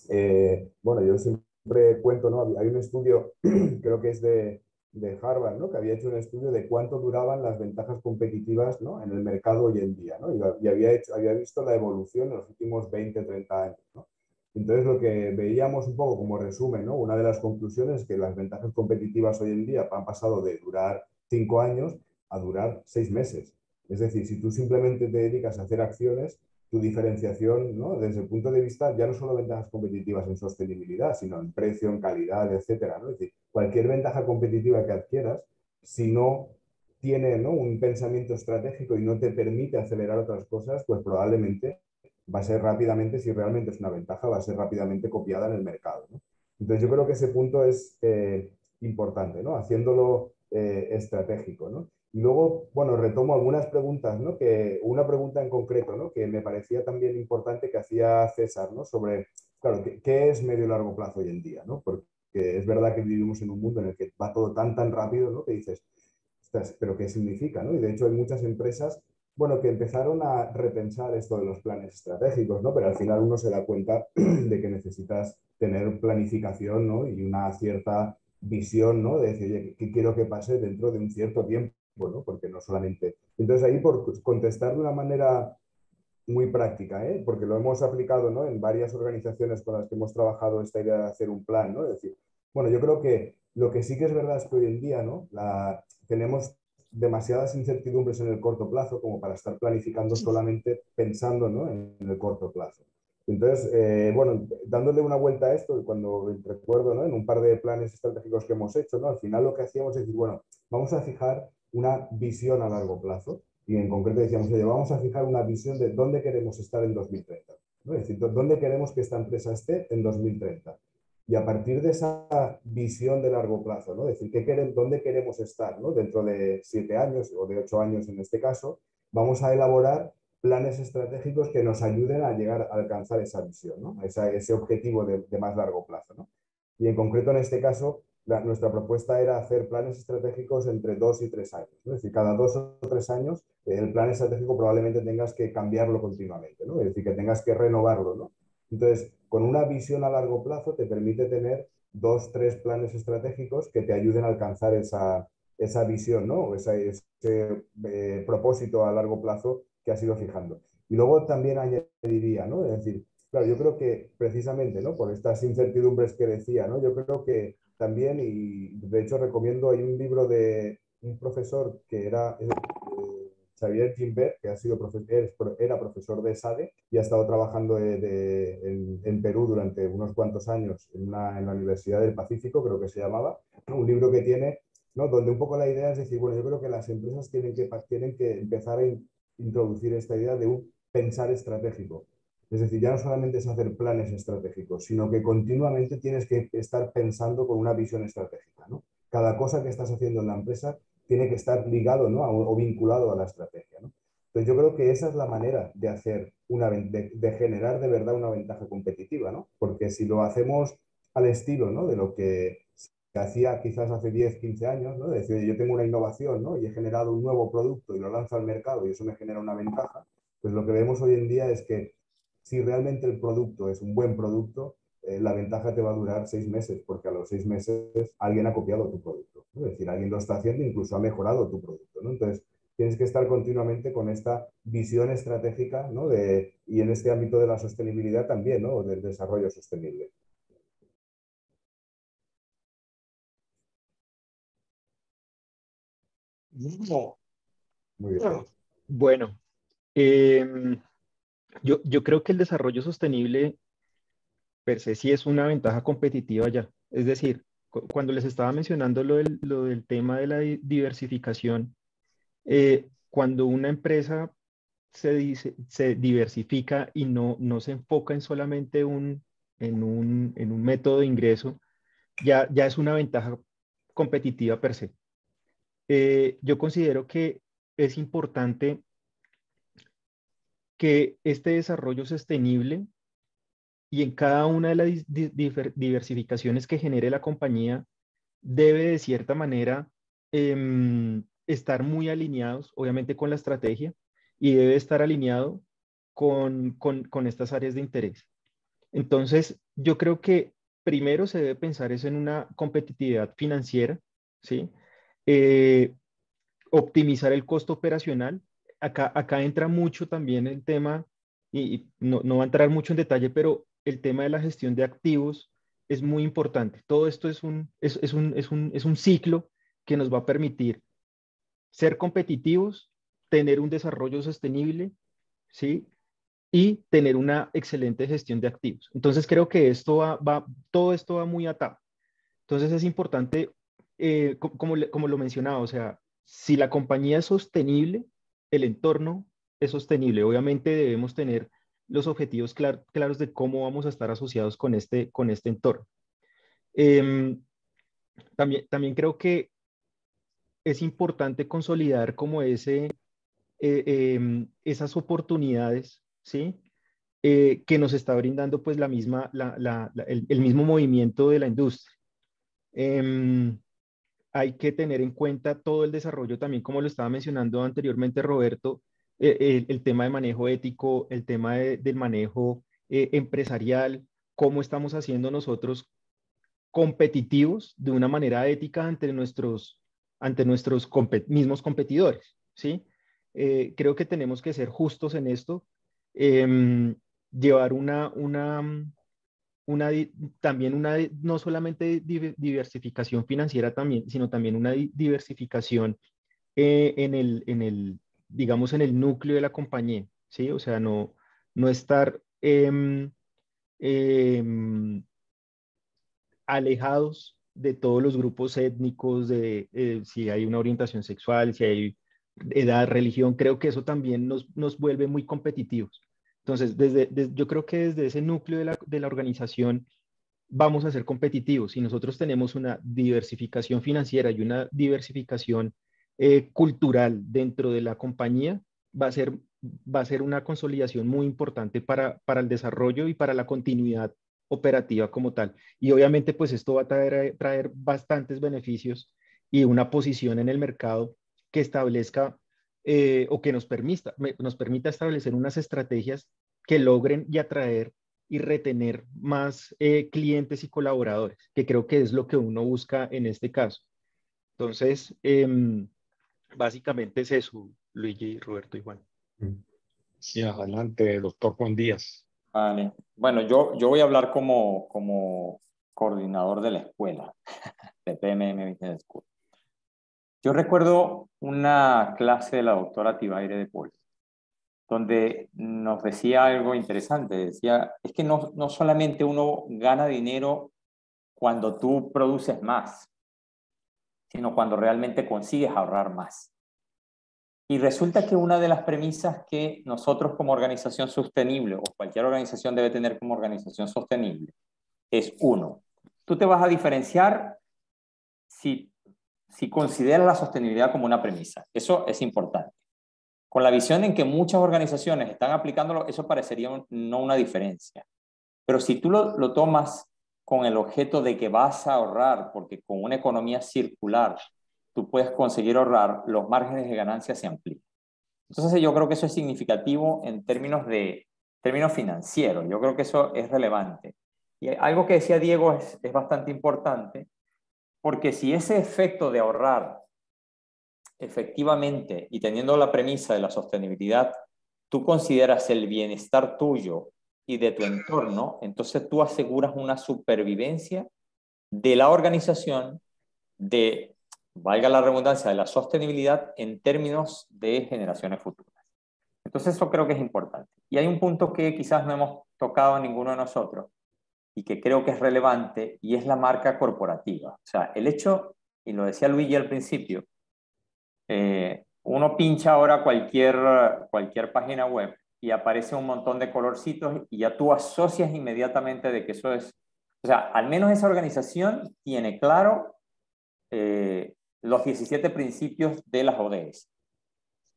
eh, bueno, yo siempre cuento, ¿no? hay un estudio, creo que es de, de Harvard, ¿no? que había hecho un estudio de cuánto duraban las ventajas competitivas ¿no? en el mercado hoy en día, ¿no? y, había, hecho, había visto la evolución en los últimos 20, 30 años. ¿no? Entonces, lo que veíamos un poco como resumen, ¿no? una de las conclusiones es que las ventajas competitivas hoy en día han pasado de durar 5 años a durar 6 meses. Es decir, si tú simplemente te dedicas a hacer acciones, tu diferenciación, ¿no? desde el punto de vista ya no solo ventajas competitivas en sostenibilidad, sino en precio, en calidad, etcétera. ¿no? Es decir, cualquier ventaja competitiva que adquieras, si no tiene ¿no? un pensamiento estratégico y no te permite acelerar otras cosas, pues probablemente va a ser rápidamente, si realmente es una ventaja, va a ser rápidamente copiada en el mercado. Entonces yo creo que ese punto es eh, importante, ¿no? haciéndolo eh, estratégico. ¿no? Y luego, bueno, retomo algunas preguntas, ¿no? Que, una pregunta en concreto, ¿no? Que me parecía también importante que hacía César, ¿no? Sobre, claro, ¿qué, es medio y largo plazo hoy en día, ¿no? Porque es verdad que vivimos en un mundo en el que va todo tan, tan rápido, ¿no? Que dices, pero ¿qué significa, no? Y de hecho hay muchas empresas, bueno, que empezaron a repensar esto de los planes estratégicos, ¿no? Pero al final uno se da cuenta de que necesitas tener planificación, ¿no? Y una cierta visión, ¿no? De decir, ¿qué quiero que pase dentro de un cierto tiempo? bueno, porque no solamente... Entonces ahí por contestar de una manera muy práctica, ¿eh? porque lo hemos aplicado ¿no? en varias organizaciones con las que hemos trabajado esta idea de hacer un plan, ¿no? Es decir, bueno, yo creo que lo que sí que es verdad es que hoy en día ¿no? Tenemos demasiadas incertidumbres en el corto plazo como para estar planificando solamente pensando ¿no? en, el corto plazo. Entonces, eh, bueno, dándole una vuelta a esto, cuando recuerdo ¿no? en un par de planes estratégicos que hemos hecho, ¿no? al final lo que hacíamos es decir, bueno, vamos a fijar una visión a largo plazo. Y en concreto decíamos, oye, vamos a fijar una visión de dónde queremos estar en 2030. ¿no? Es decir, dónde queremos que esta empresa esté en 2030. Y a partir de esa visión de largo plazo, ¿no? es decir, ¿qué queremos, dónde queremos estar ¿no? dentro de siete años o de ocho años en este caso, vamos a elaborar planes estratégicos que nos ayuden a llegar a alcanzar esa visión, ¿no? ese objetivo de, de más largo plazo. ¿no? Y en concreto en este caso, nuestra propuesta era hacer planes estratégicos entre dos y tres años. Es decir, cada dos o tres años el plan estratégico probablemente tengas que cambiarlo continuamente, ¿no? es decir, que tengas que renovarlo. ¿no? Entonces, con una visión a largo plazo te permite tener dos, tres planes estratégicos que te ayuden a alcanzar esa, esa visión, ¿no? ese, eh, propósito a largo plazo que has ido fijando. Y luego también añadiría, ¿no? es decir, claro, yo creo que precisamente ¿no? por estas incertidumbres que decía, ¿no? yo creo que también, y de hecho recomiendo, hay un libro de un profesor que era eh, Xavier Gimbert, que ha sido era profesor de SADE y ha estado trabajando en, Perú durante unos cuantos años en, la Universidad del Pacífico, creo que se llamaba, un libro que tiene, ¿no? donde un poco la idea es decir, bueno, yo creo que las empresas tienen que, tienen que empezar a introducir esta idea de un pensar estratégico. Es decir, ya no solamente es hacer planes estratégicos, sino que continuamente tienes que estar pensando con una visión estratégica. ¿no? Cada cosa que estás haciendo en la empresa tiene que estar ligado ¿no? o vinculado a la estrategia. ¿no? Entonces yo creo que esa es la manera de hacer una, de, generar de verdad una ventaja competitiva, ¿no? porque si lo hacemos al estilo ¿no? de lo que se hacía quizás hace 10, 15 años, ¿no? decir, yo tengo una innovación ¿no? y he generado un nuevo producto y lo lanzo al mercado y eso me genera una ventaja, pues lo que vemos hoy en día es que si realmente el producto es un buen producto, eh, la ventaja te va a durar seis meses, porque a los seis meses alguien ha copiado tu producto. Es decir, alguien lo está haciendo e incluso ha mejorado tu producto. Entonces, tienes que estar continuamente con esta visión estratégica ¿no? de, y en este ámbito de la sostenibilidad también, ¿no? del desarrollo sostenible. Muy bien. Bueno, eh, yo, creo que el desarrollo sostenible per se sí es una ventaja competitiva ya. Es decir, cuando les estaba mencionando lo del, tema de la diversificación, eh, cuando una empresa se, se diversifica y no, no se enfoca en solamente un, en, un, método de ingreso, ya, ya es una ventaja competitiva per se. Eh, yo considero que es importante que este desarrollo sostenible y en cada una de las diversificaciones que genere la compañía debe de cierta manera em, estar muy alineados, obviamente, con la estrategia y debe estar alineado con, con, estas áreas de interés. Entonces, yo creo que primero se debe pensar eso en una competitividad financiera, ¿sí? eh, optimizar el costo operacional. Acá, acá entra mucho también el tema, y, no, no va a entrar mucho en detalle, pero el tema de la gestión de activos es muy importante. Todo esto es un, es, es un, es un, es un ciclo que nos va a permitir ser competitivos, tener un desarrollo sostenible, ¿sí? Y tener una excelente gestión de activos. Entonces creo que esto va, va todo esto va muy atado. Entonces es importante, eh, como, como lo mencionaba, o sea, si la compañía es sostenible, el entorno es sostenible. Obviamente debemos tener los objetivos claros de cómo vamos a estar asociados con este, con este entorno. Em, también, también creo que es importante consolidar como ese, eh, em, esas oportunidades, ¿sí? Eh, que nos está brindando pues la misma, el, mismo movimiento de la industria. Em, hay que tener en cuenta todo el desarrollo también, como lo estaba mencionando anteriormente Roberto, eh, el, tema de manejo ético, el tema del manejo eh, empresarial, cómo estamos haciendo nosotros competitivos de una manera ética ante nuestros, ante nuestros mismos competidores, ¿sí? Eh, creo que tenemos que ser justos en esto, em, llevar una, una, una, también una, no solamente diversificación financiera también, sino también una diversificación en, el, en, el, digamos, en el núcleo de la compañía, ¿sí? O sea, no, no estar em, em, alejados de todos los grupos étnicos, de eh, si hay una orientación sexual, si hay edad, religión, creo que eso también nos, nos vuelve muy competitivos. Entonces, desde, yo creo que desde ese núcleo de la, de la organización vamos a ser competitivos. Si nosotros tenemos una diversificación financiera y una diversificación eh, cultural dentro de la compañía, va a ser, va a ser una consolidación muy importante para, para el desarrollo y para la continuidad operativa como tal. Y obviamente, pues esto va a traer, traer bastantes beneficios y una posición en el mercado que establezca eh, o que nos permita, nos permita establecer unas estrategias que logren y atraer y retener más eh, clientes y colaboradores, que creo que es lo que uno busca en este caso. Entonces, em, básicamente es eso, Luigi, Roberto y Juan. Sí, adelante, doctor Juan Díaz. Vale. Bueno, yo, yo voy a hablar como, como coordinador de la escuela, de PMM Business School. Yo recuerdo una clase de la doctora Tibaire de Paul, donde nos decía algo interesante. Decía, es que no, no solamente uno gana dinero cuando tú produces más, sino cuando realmente consigues ahorrar más. Y resulta que una de las premisas que nosotros como organización sostenible o cualquier organización debe tener como organización sostenible es uno, tú te vas a diferenciar si si considera la sostenibilidad como una premisa. Eso es importante. Con la visión en que muchas organizaciones están aplicándolo, eso parecería no una diferencia. Pero si tú lo, lo tomas con el objeto de que vas a ahorrar, porque con una economía circular tú puedes conseguir ahorrar, los márgenes de ganancia se amplían. Entonces yo creo que eso es significativo en términos de términos financieros. Yo creo que eso es relevante. Y algo que decía Diego es, es bastante importante, porque si ese efecto de ahorrar efectivamente y teniendo la premisa de la sostenibilidad, tú consideras el bienestar tuyo y de tu entorno, entonces tú aseguras una supervivencia de la organización de, valga la redundancia, de la sostenibilidad en términos de generaciones futuras. Entonces eso creo que es importante. Y hay un punto que quizás no hemos tocado ninguno de nosotros, y que creo que es relevante y es la marca corporativa. O sea, el hecho, y lo decía Luigi al principio, eh, uno pincha ahora cualquier, cualquier página web y aparece un montón de colorcitos y ya tú asocias inmediatamente de que eso es, o sea, al menos esa organización tiene claro eh, los 17 principios de las ODS.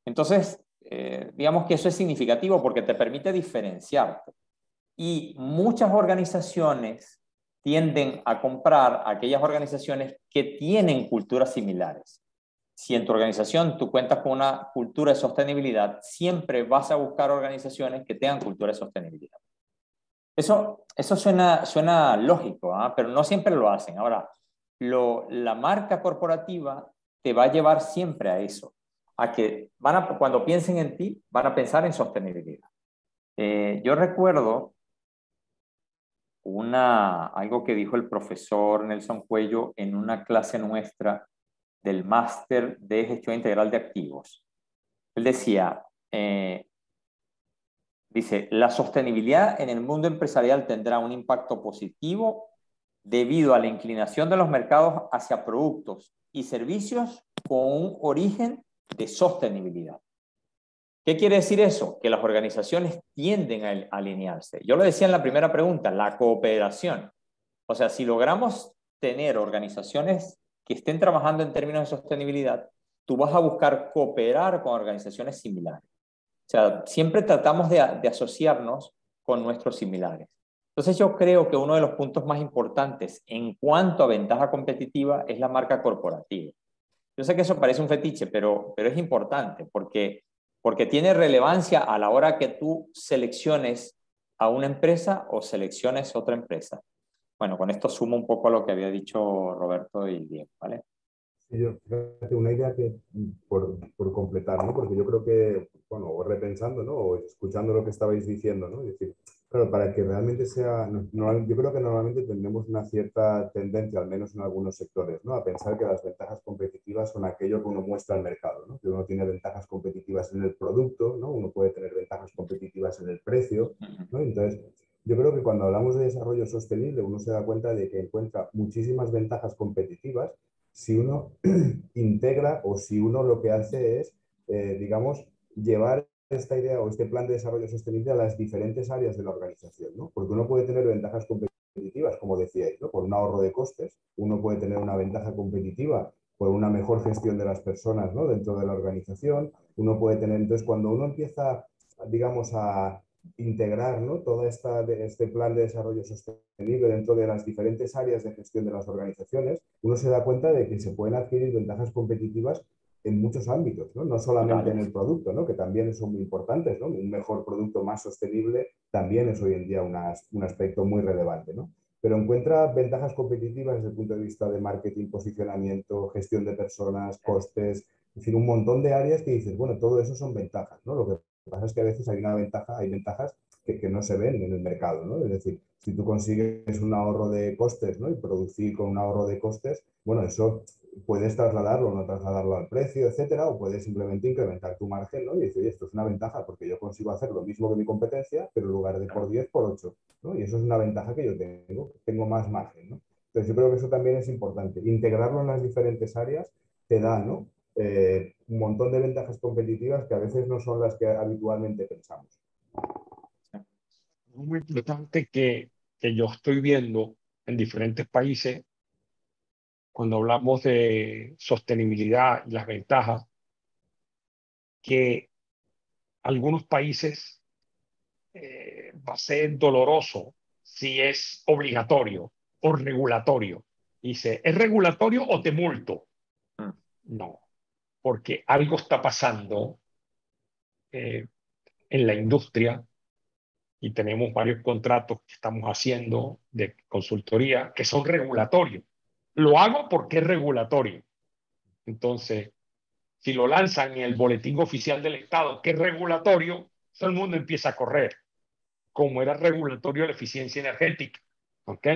Entonces, eh, digamos que eso es significativo porque te permite diferenciarte. Y muchas organizaciones tienden a comprar aquellas organizaciones que tienen culturas similares. Si en tu organización tú cuentas con una cultura de sostenibilidad, siempre vas a buscar organizaciones que tengan cultura de sostenibilidad. Eso, eso suena, suena lógico, ¿ah? pero no siempre lo hacen. Ahora, la marca corporativa te va a llevar siempre a eso, a que van a, cuando piensen en ti, van a pensar en sostenibilidad. Eh, yo recuerdo una, algo que dijo el profesor Nelson Cuello en una clase nuestra del máster de gestión integral de activos. Él decía, eh, dice, la sostenibilidad en el mundo empresarial tendrá un impacto positivo debido a la inclinación de los mercados hacia productos y servicios con un origen de sostenibilidad. ¿Qué quiere decir eso? Que las organizaciones tienden a alinearse. Yo lo decía en la primera pregunta, la cooperación. O sea, si logramos tener organizaciones que estén trabajando en términos de sostenibilidad, tú vas a buscar cooperar con organizaciones similares. O sea, siempre tratamos de, asociarnos con nuestros similares. Entonces yo creo que uno de los puntos más importantes en cuanto a ventaja competitiva es la marca corporativa. Yo sé que eso parece un fetiche, pero, pero es importante porque, porque tiene relevancia a la hora que tú selecciones a una empresa o selecciones otra empresa. Bueno, con esto sumo un poco a lo que había dicho Roberto y Diego, ¿vale? Sí, yo, una idea que, por, por, completar, ¿no? Porque yo creo que, bueno, o repensando, ¿no? O escuchando lo que estabais diciendo, ¿no? Es decir, claro, para que realmente sea, no, yo creo que normalmente tenemos una cierta tendencia, al menos en algunos sectores, ¿no? A pensar que las ventajas competitivas son aquello que uno muestra al mercado, ¿no? Que uno tiene ventajas competitivas en el producto, ¿no? Uno puede tener ventajas competitivas en el precio, ¿no? Entonces, yo creo que cuando hablamos de desarrollo sostenible, uno se da cuenta de que encuentra muchísimas ventajas competitivas si uno integra o si uno lo que hace es, eh, digamos, llevar esta idea o este plan de desarrollo sostenible a las diferentes áreas de la organización, ¿no? Porque uno puede tener ventajas competitivas, como decíais, ¿no? Por un ahorro de costes, uno puede tener una ventaja competitiva por una mejor gestión de las personas, ¿no? Dentro de la organización, uno puede tener, entonces, cuando uno empieza, digamos, a integrar ¿no? todo esta, este plan de desarrollo sostenible dentro de las diferentes áreas de gestión de las organizaciones, uno se da cuenta de que se pueden adquirir ventajas competitivas en muchos ámbitos, no, no solamente en el producto, ¿no? que también son muy importantes. ¿no? Un mejor producto más sostenible también es hoy en día un aspecto muy relevante. ¿no? Pero encuentra ventajas competitivas desde el punto de vista de marketing, posicionamiento, gestión de personas, costes, es decir, un montón de áreas que dices, bueno, todo eso son ventajas. ¿no? Lo que que pasa es que a veces hay una ventaja, hay ventajas que, no se ven en el mercado, ¿no? Es decir, si tú consigues un ahorro de costes, ¿no? Y producir con un ahorro de costes, bueno, eso puedes trasladarlo o no trasladarlo al precio, etcétera, o puedes simplemente incrementar tu margen, ¿no? Y decir, esto es una ventaja porque yo consigo hacer lo mismo que mi competencia, pero en lugar de por 10, por 8, ¿no? Y eso es una ventaja que yo tengo, tengo más margen. Entonces yo creo que eso también es importante. Integrarlo en las diferentes áreas te da, ¿no? Eh, un montón de ventajas competitivas que a veces no son las que habitualmente pensamos. Muy importante que, que yo estoy viendo en diferentes países, cuando hablamos de sostenibilidad y las ventajas, que algunos países eh, va a ser doloroso si es obligatorio o regulatorio. Dice, ¿es regulatorio o te multo? Mm. No, porque algo está pasando eh, en la industria y tenemos varios contratos que estamos haciendo de consultoría que son regulatorios. Lo hago porque es regulatorio. Entonces, si lo lanzan en el boletín oficial del Estado, que es regulatorio, todo el mundo empieza a correr, como era regulatorio la eficiencia energética. ¿Ok?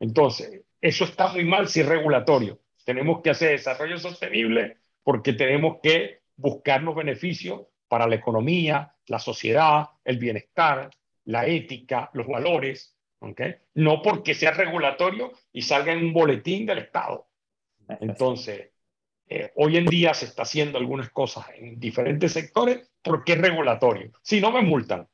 Entonces, eso está muy mal si es regulatorio. Tenemos que hacer desarrollo sostenible porque tenemos que buscar los beneficios para la economía, la sociedad, el bienestar, la ética, los valores, ¿okay? no porque sea regulatorio y salga en un boletín del Estado. Entonces, eh, hoy en día se está haciendo algunas cosas en diferentes sectores porque es regulatorio. Si no, me multan.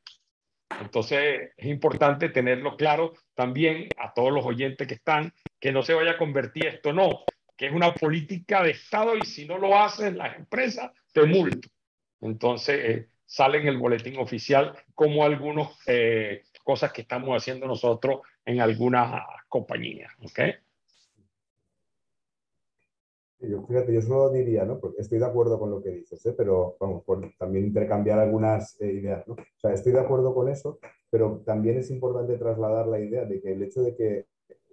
Entonces, es importante tenerlo claro también a todos los oyentes que están, que no se vaya a convertir esto, no, que es una política de Estado y si no lo hacen las empresas, te multan. Entonces, eh, sale en el boletín oficial como algunas eh, cosas que estamos haciendo nosotros en algunas compañías. ¿ok? Yo, fíjate, yo solo diría, ¿no? Porque estoy de acuerdo con lo que dices, ¿eh? pero vamos, por también intercambiar algunas eh, ideas, ¿no? O sea, estoy de acuerdo con eso, pero también es importante trasladar la idea de que el hecho de que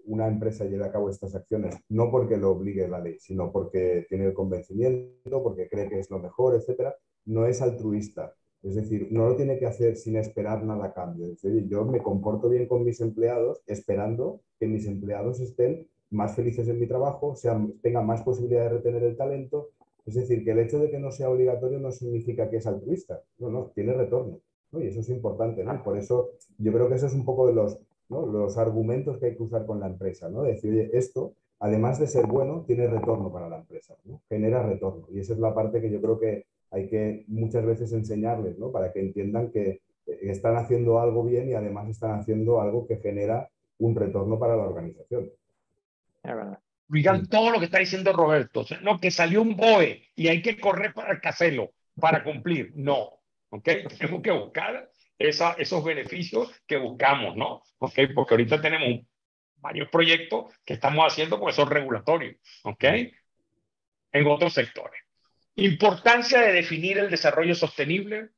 una empresa lleve a cabo estas acciones, no porque lo obligue la ley, sino porque tiene el convencimiento, porque cree que es lo mejor, etcétera, no es altruista. Es decir, no lo tiene que hacer sin esperar nada a cambio. Es decir, yo me comporto bien con mis empleados esperando que mis empleados estén más felices en mi trabajo, sean, tengan más posibilidad de retener el talento. Es decir, que el hecho de que no sea obligatorio no significa que es altruista. No, no, tiene retorno. Y eso es importante. ¿no? Por eso yo creo que eso es un poco de los, los argumentos que hay que usar con la empresa. ¿no? Decir, oye, esto, además de ser bueno, tiene retorno para la empresa. Genera retorno. Y esa es la parte que yo creo que hay que muchas veces enseñarles, ¿no? Para que entiendan que están haciendo algo bien y además están haciendo algo que genera un retorno para la organización. Digan todo lo que está diciendo Roberto, no, que salió un BOE y hay que correr para hacerlo, para cumplir. No, ¿ok? Tenemos que buscar esa, esos beneficios que buscamos, ¿no? ¿Ok? Porque ahorita tenemos varios proyectos que estamos haciendo porque son regulatorios, ¿ok? En otros sectores. Importancia de definir el desarrollo sostenible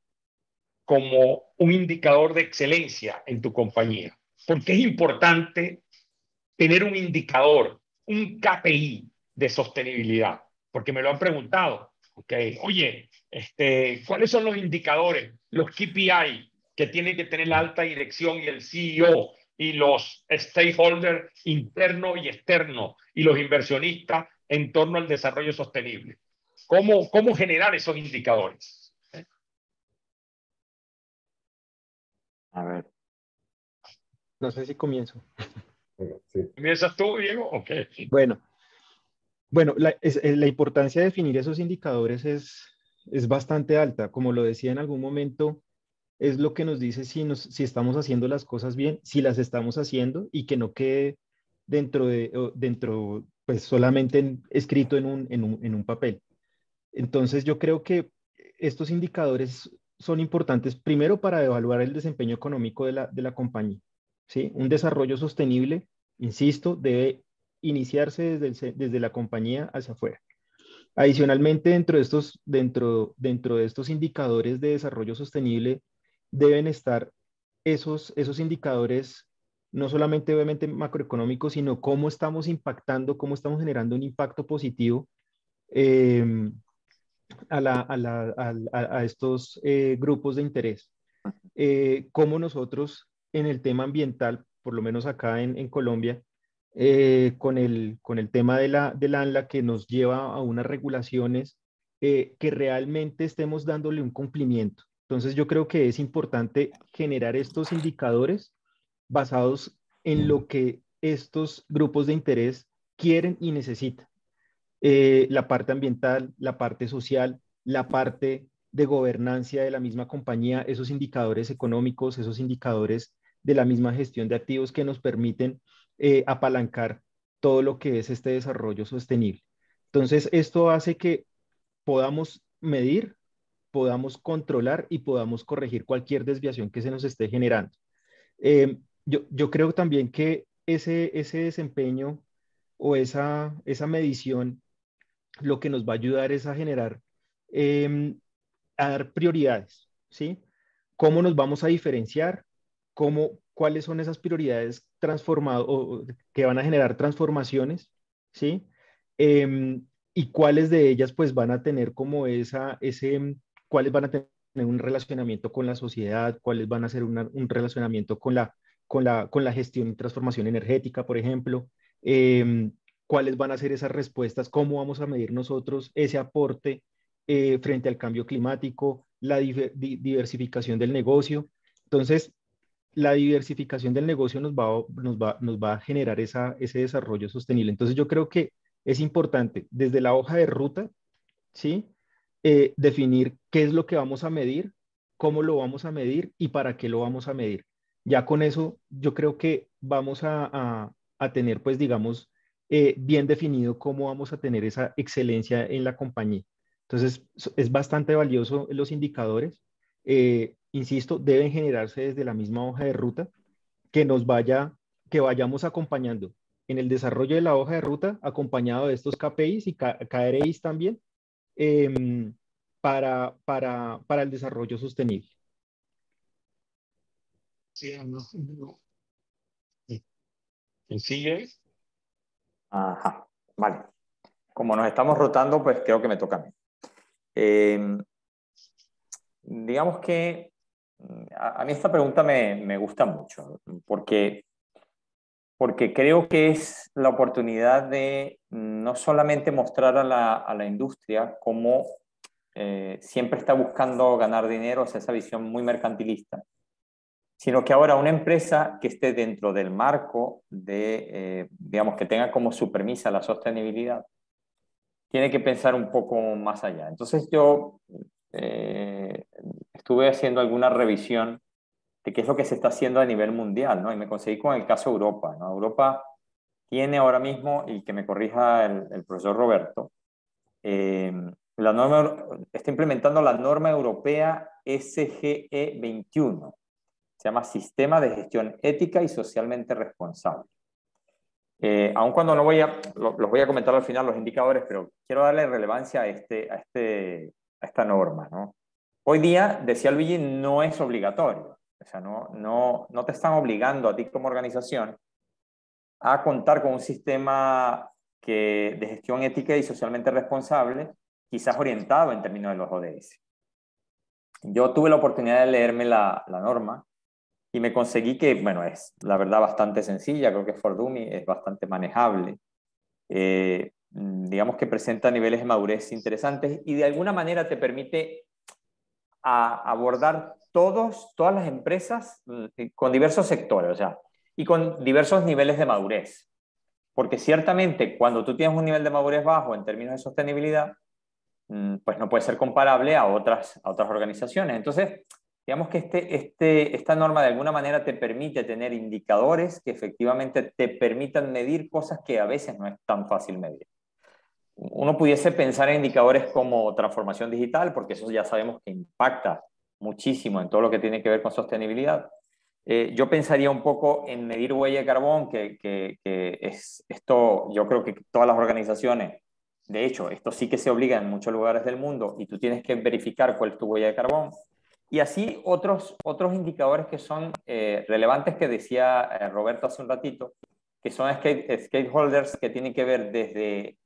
como un indicador de excelencia en tu compañía. Porque es importante tener un indicador, un KPI de sostenibilidad. Porque me lo han preguntado. Okay. Oye, este, ¿cuáles son los indicadores, los KPI que tiene que tener la alta dirección y el CEO y los stakeholders internos y externos y los inversionistas en torno al desarrollo sostenible? ¿Cómo, cómo generar esos indicadores? A ver. No sé si comienzo. ¿Comienzas tú, Diego? Ok. Bueno, bueno la, eh, la, importancia de definir esos indicadores es, es bastante alta. Como lo decía en algún momento, es lo que nos dice si, nos, si estamos haciendo las cosas bien, si las estamos haciendo y que no quede dentro de, dentro, pues solamente escrito en un, en, un, en un papel. Entonces yo creo que estos indicadores son importantes primero para evaluar el desempeño económico de la, de la compañía. ¿sí? Un desarrollo sostenible, insisto, debe iniciarse desde, desde la compañía hacia afuera. Adicionalmente, dentro de, estos, dentro, dentro de estos indicadores de desarrollo sostenible deben estar esos, esos indicadores, no solamente obviamente macroeconómicos, sino cómo estamos impactando, cómo estamos generando un impacto positivo eh, a, estos eh, grupos de interés. Eh, cómo nosotros en el tema ambiental, por lo menos acá en, Colombia, eh, con, el, con el tema de la, del ANLA que nos lleva a unas regulaciones que realmente estemos dándole un cumplimiento. Entonces yo creo que es importante generar estos indicadores basados en lo que estos grupos de interés quieren y necesitan. Eh, la parte ambiental, la parte social, la parte de gobernancia de la misma compañía, esos indicadores económicos, esos indicadores de la misma gestión de activos que nos permiten eh, apalancar todo lo que es este desarrollo sostenible. Entonces, esto hace que podamos medir, podamos controlar y podamos corregir cualquier desviación que se nos esté generando. Eh, yo, yo, creo también que ese, ese desempeño o esa, esa medición lo que nos va a ayudar es a generar, em, a dar prioridades, ¿sí? ¿Cómo nos vamos a diferenciar? ¿Cómo, ¿Cuáles son esas prioridades transformadas o, que van a generar transformaciones, ¿sí? Em, y cuáles de ellas pues van a tener como esa, ese, cuáles van a tener un relacionamiento con la sociedad, cuáles van a ser un relacionamiento con la, con, la, con la gestión y transformación energética, por ejemplo, eh, cuáles van a ser esas respuestas, cómo vamos a medir nosotros ese aporte eh, frente al cambio climático, la diversificación del negocio. Entonces, la diversificación del negocio nos va, nos va, nos va a generar esa, ese desarrollo sostenible. Entonces, yo creo que es importante desde la hoja de ruta, ¿sí? Eh, definir qué es lo que vamos a medir, cómo lo vamos a medir y para qué lo vamos a medir. Ya con eso, yo creo que vamos a, tener, pues, digamos, eh, bien definido cómo vamos a tener esa excelencia en la compañía. Entonces, es bastante valioso los indicadores. Eh, insisto, deben generarse desde la misma hoja de ruta que nos vaya, que vayamos acompañando en el desarrollo de la hoja de ruta, acompañado de estos KPIs y KRIs también, em, para, para, para el desarrollo sostenible. Sí, no, ¿Quién sigue? Ajá, vale. Como nos estamos rotando, pues creo que me toca a mí. Eh, digamos que a, mí esta pregunta me, me, gusta mucho, porque, porque creo que es la oportunidad de no solamente mostrar a la, a la industria cómo eh, siempre está buscando ganar dinero, o sea, esa visión muy mercantilista, sino que ahora una empresa que esté dentro del marco de, eh, digamos, que tenga como su premisa la sostenibilidad, tiene que pensar un poco más allá. Entonces yo eh, estuve haciendo alguna revisión de qué es lo que se está haciendo a nivel mundial, ¿no? Y me conseguí con el caso Europa, ¿no? Europa tiene ahora mismo, y que me corrija el, profesor Roberto, la norma, está implementando la norma europea SGE 21. Se llama Sistema de Gestión Ética y Socialmente Responsable. Eh, aun cuando no voy a, los voy a comentar al final los indicadores, pero quiero darle relevancia a, este, a, este, a esta norma. ¿no? Hoy día, decía Luigi, no es obligatorio. O sea, no, no, no te están obligando a ti como organización a contar con un sistema que, de gestión ética y socialmente responsable quizás orientado en términos de los ODS. Yo tuve la oportunidad de leerme la, norma y me conseguí que, bueno, es la verdad bastante sencilla, creo que for Dummy es bastante manejable. Eh, digamos que presenta niveles de madurez interesantes y de alguna manera te permite a abordar todos, todas las empresas mm, con diversos sectores, o sea, y con diversos niveles de madurez. Porque ciertamente cuando tú tienes un nivel de madurez bajo en términos de sostenibilidad, Mm, pues no puede ser comparable a otras, a otras organizaciones. Entonces, digamos que este, este, esta norma de alguna manera te permite tener indicadores que efectivamente te permitan medir cosas que a veces no es tan fácil medir. Uno pudiese pensar en indicadores como transformación digital, porque eso ya sabemos que impacta muchísimo en todo lo que tiene que ver con sostenibilidad. Eh, yo pensaría un poco en medir huella de carbón, que, es esto, yo creo que todas las organizaciones de hecho, esto sí que se obliga en muchos lugares del mundo y tú tienes que verificar cuál es tu huella de carbón. Y así otros, otros indicadores que son eh, relevantes que decía eh, Roberto hace un ratito, que son stakeholders que tienen que ver desde,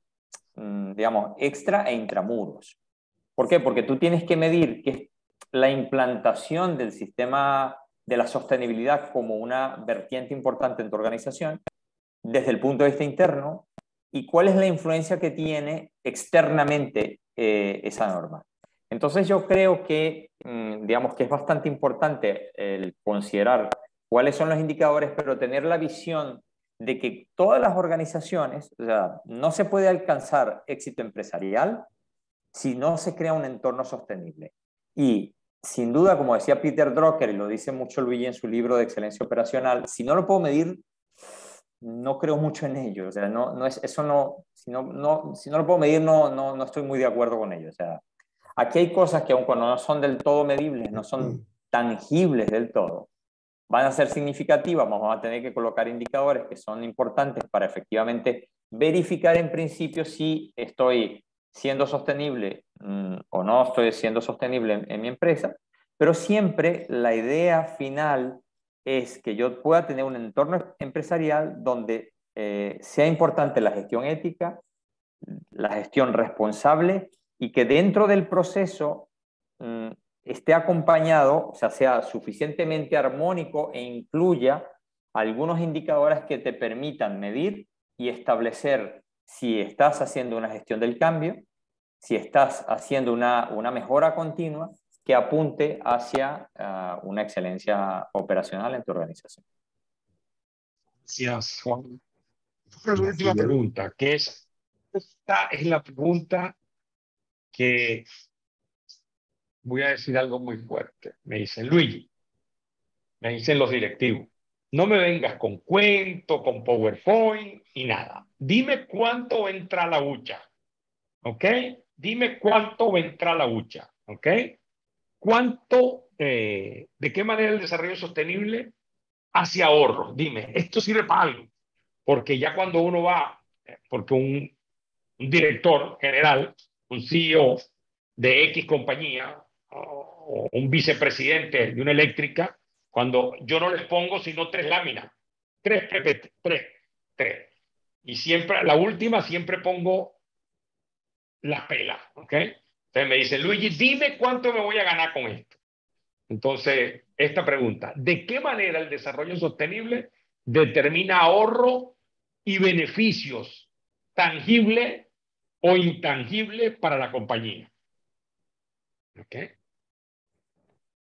digamos, extra e intramuros. ¿Por qué? Porque tú tienes que medir que la implantación del sistema de la sostenibilidad como una vertiente importante en tu organización desde el punto de vista interno y cuál es la influencia que tiene externamente eh, esa norma. Entonces yo creo que, mm, digamos que es bastante importante el considerar cuáles son los indicadores, pero tener la visión de que todas las organizaciones, o sea, no se puede alcanzar éxito empresarial si no se crea un entorno sostenible. Y sin duda, como decía Peter Drucker, y lo dice mucho Luigi en su libro de excelencia operacional, si no lo puedo medir, no creo mucho en ello. O sea, no, no es, eso no si, no, no, si no lo puedo medir, no, no, no estoy muy de acuerdo con ello. O sea, aquí hay cosas que aun cuando no son del todo medibles, no son mm. tangibles del todo, van a ser significativas, vamos a tener que colocar indicadores que son importantes para efectivamente verificar en principio si estoy siendo sostenible mm, o no estoy siendo sostenible en mi empresa, pero siempre la idea final es que yo pueda tener un entorno empresarial donde eh, sea importante la gestión ética, la gestión responsable y que dentro del proceso mm, esté acompañado, o sea, sea suficientemente armónico e incluya algunos indicadores que te permitan medir y establecer si estás haciendo una gestión del cambio, si estás haciendo una, una mejora continua que apunte hacia ah, una excelencia operacional en tu organización. Gracias, Juan. Una última pregunta, que es, esta es la pregunta que voy a decir algo muy fuerte. Me dicen, Luigi, me dicen los directivos, no me vengas con cuento, con PowerPoint y nada. Dime cuánto entra la hucha, ¿ok? Dime cuánto entra la hucha, ¿ok? ¿Cuánto, eh, de qué manera el desarrollo sostenible hace ahorro? Dime, esto sirve para algo. Porque ya cuando uno va, eh, porque un, un director general, un CEO de X compañía un vicepresidente de una eléctrica, cuando yo no les pongo sino tres láminas, tres, tres, tres tres. Y siempre, la última siempre pongo la pela, ¿ok? Entonces me dice, Luigi, dime cuánto me voy a ganar con esto. Entonces, esta pregunta, ¿de qué manera el desarrollo sostenible determina ahorro y beneficios tangibles o intangibles para la compañía? ¿Ok?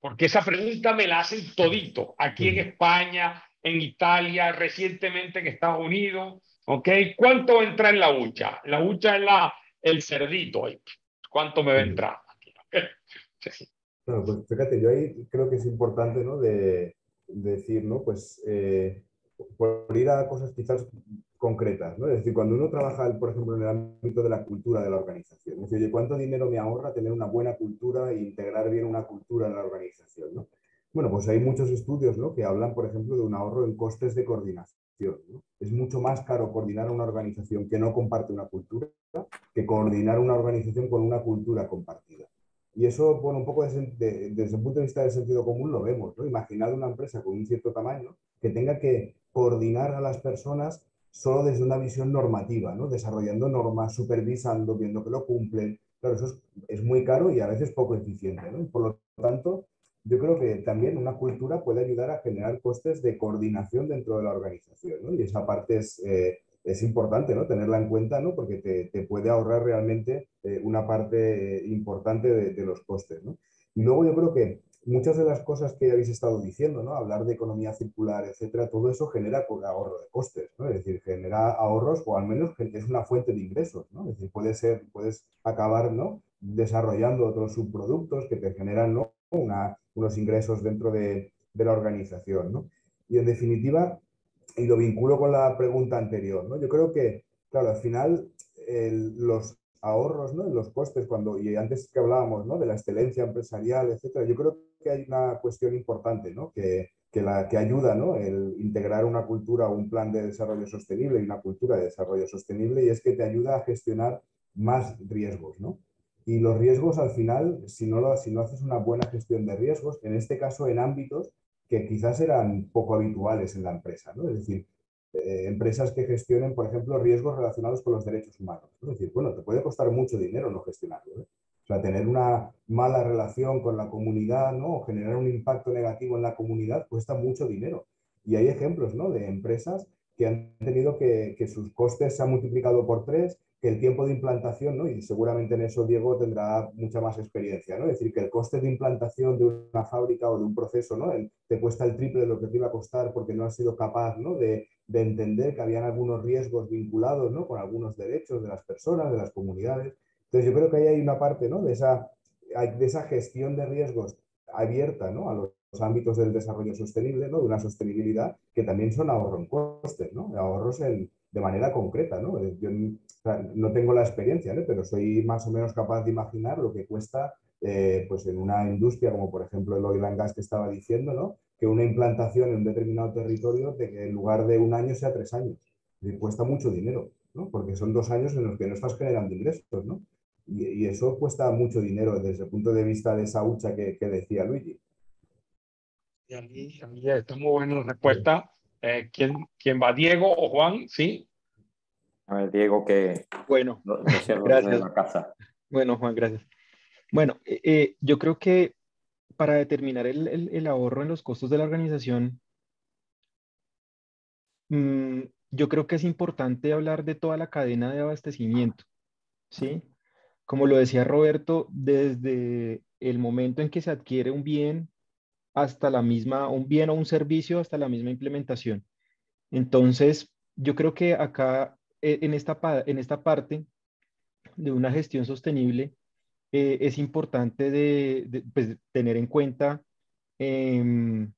Porque esa pregunta me la hacen todito, aquí en España, en Italia, recientemente en Estados Unidos. ¿Ok? ¿Cuánto entra en la hucha? La hucha es la, el cerdito. ¿Cuánto me va a entrar? Sí. Bueno, pues fíjate, yo ahí creo que es importante, ¿no? De, decir, ¿no? Pues eh, por ir a cosas quizás concretas, ¿no? Es decir, cuando uno trabaja, por ejemplo, en el ámbito de la cultura de la organización, es decir, ¿cuánto dinero me ahorra tener una buena cultura e integrar bien una cultura en la organización, ¿no? Bueno, pues hay muchos estudios, ¿no? Que hablan, por ejemplo, de un ahorro en costes de coordinación. Es mucho más caro coordinar una organización que no comparte una cultura que coordinar una organización con una cultura compartida. Y eso, bueno, un poco desde, el punto de vista del sentido común lo vemos, ¿no? Imaginad una empresa con un cierto tamaño que tenga que coordinar a las personas solo desde una visión normativa, ¿no? Desarrollando normas, supervisando, viendo que lo cumplen. Claro, eso es, muy caro y a veces poco eficiente. Por lo tanto, yo creo que también una cultura puede ayudar a generar costes de coordinación dentro de la organización. Y esa parte es, eh, es importante ¿no? tenerla en cuenta porque te, puede ahorrar realmente eh, una parte eh, importante de, los costes. Y luego yo creo que muchas de las cosas que habéis estado diciendo, ¿no? hablar de economía circular, etcétera, todo eso genera ahorro de costes, ¿no? es decir, genera ahorros o al menos es una fuente de ingresos. ¿no? Es decir, puede ser, puedes acabar ¿no? desarrollando otros subproductos que te generan ¿no? Una, unos ingresos dentro de, la organización. ¿no? Y en definitiva, y lo vinculo con la pregunta anterior, ¿no? Yo creo que, claro, al final los ahorros, ¿no? Los costes, cuando, y antes que hablábamos, ¿no? De la excelencia empresarial, etcétera, yo creo que hay una cuestión importante, ¿no? Que, que, la, que ayuda, ¿no? El integrar una cultura o un plan de desarrollo sostenible y una cultura de desarrollo sostenible, y es que te ayuda a gestionar más riesgos, ¿no? Y los riesgos al final, si no, lo, si no haces una buena gestión de riesgos, en este caso en ámbitos que quizás eran poco habituales en la empresa, ¿no? Es decir, eh, empresas que gestionen, por ejemplo, riesgos relacionados con los derechos humanos. Es decir, bueno, te puede costar mucho dinero no gestionarlo. ¿eh? Sea, tener una mala relación con la comunidad, ¿no? O generar un impacto negativo en la comunidad cuesta mucho dinero. Y hay ejemplos, ¿no? De empresas que han tenido que, que sus costes se han multiplicado por tres que el tiempo de implantación, ¿no? y seguramente en eso Diego tendrá mucha más experiencia, ¿no? es decir, que el coste de implantación de una fábrica o de un proceso ¿no? te cuesta el triple de lo que te iba a costar porque no has sido capaz ¿no? de, de, entender que habían algunos riesgos vinculados ¿no? con algunos derechos de las personas, de las comunidades. Entonces yo creo que ahí hay una parte ¿no? de, esa, gestión de riesgos abierta ¿no? a los ámbitos del desarrollo sostenible, ¿no? de una sostenibilidad, que también son ahorros en costes, ¿no? ahorros de manera concreta. ¿no? Yo no tengo la experiencia, pero soy más o menos capaz de imaginar lo que cuesta eh, pues en una industria como por ejemplo el oil and gas que estaba diciendo, ¿no? que una implantación en un determinado territorio de que en lugar de un año sea tres años. Y cuesta mucho dinero, ¿no? porque son dos años en los que no estás generando ingresos. ¿no? Y, eso cuesta mucho dinero desde el punto de vista de esa hucha que, decía Luigi. Y a mí, a mí está muy buena respuesta. Eh, ¿quién, ¿Quién va? ¿Diego o Juan? Sí. A ver, Diego, que... Bueno, gracias. casa. Bueno, Juan, gracias. Bueno, eh, eh, yo creo que para determinar el, el, ahorro en los costos de la organización, mmm, yo creo que es importante hablar de toda la cadena de abastecimiento, ¿sí? Como lo decía Roberto, desde el momento en que se adquiere un bien hasta la misma, un bien o un servicio, hasta la misma implementación. Entonces, yo creo que acá eh, en esta, en esta parte de una gestión sostenible, eh, es importante de, pues, tener en cuenta em,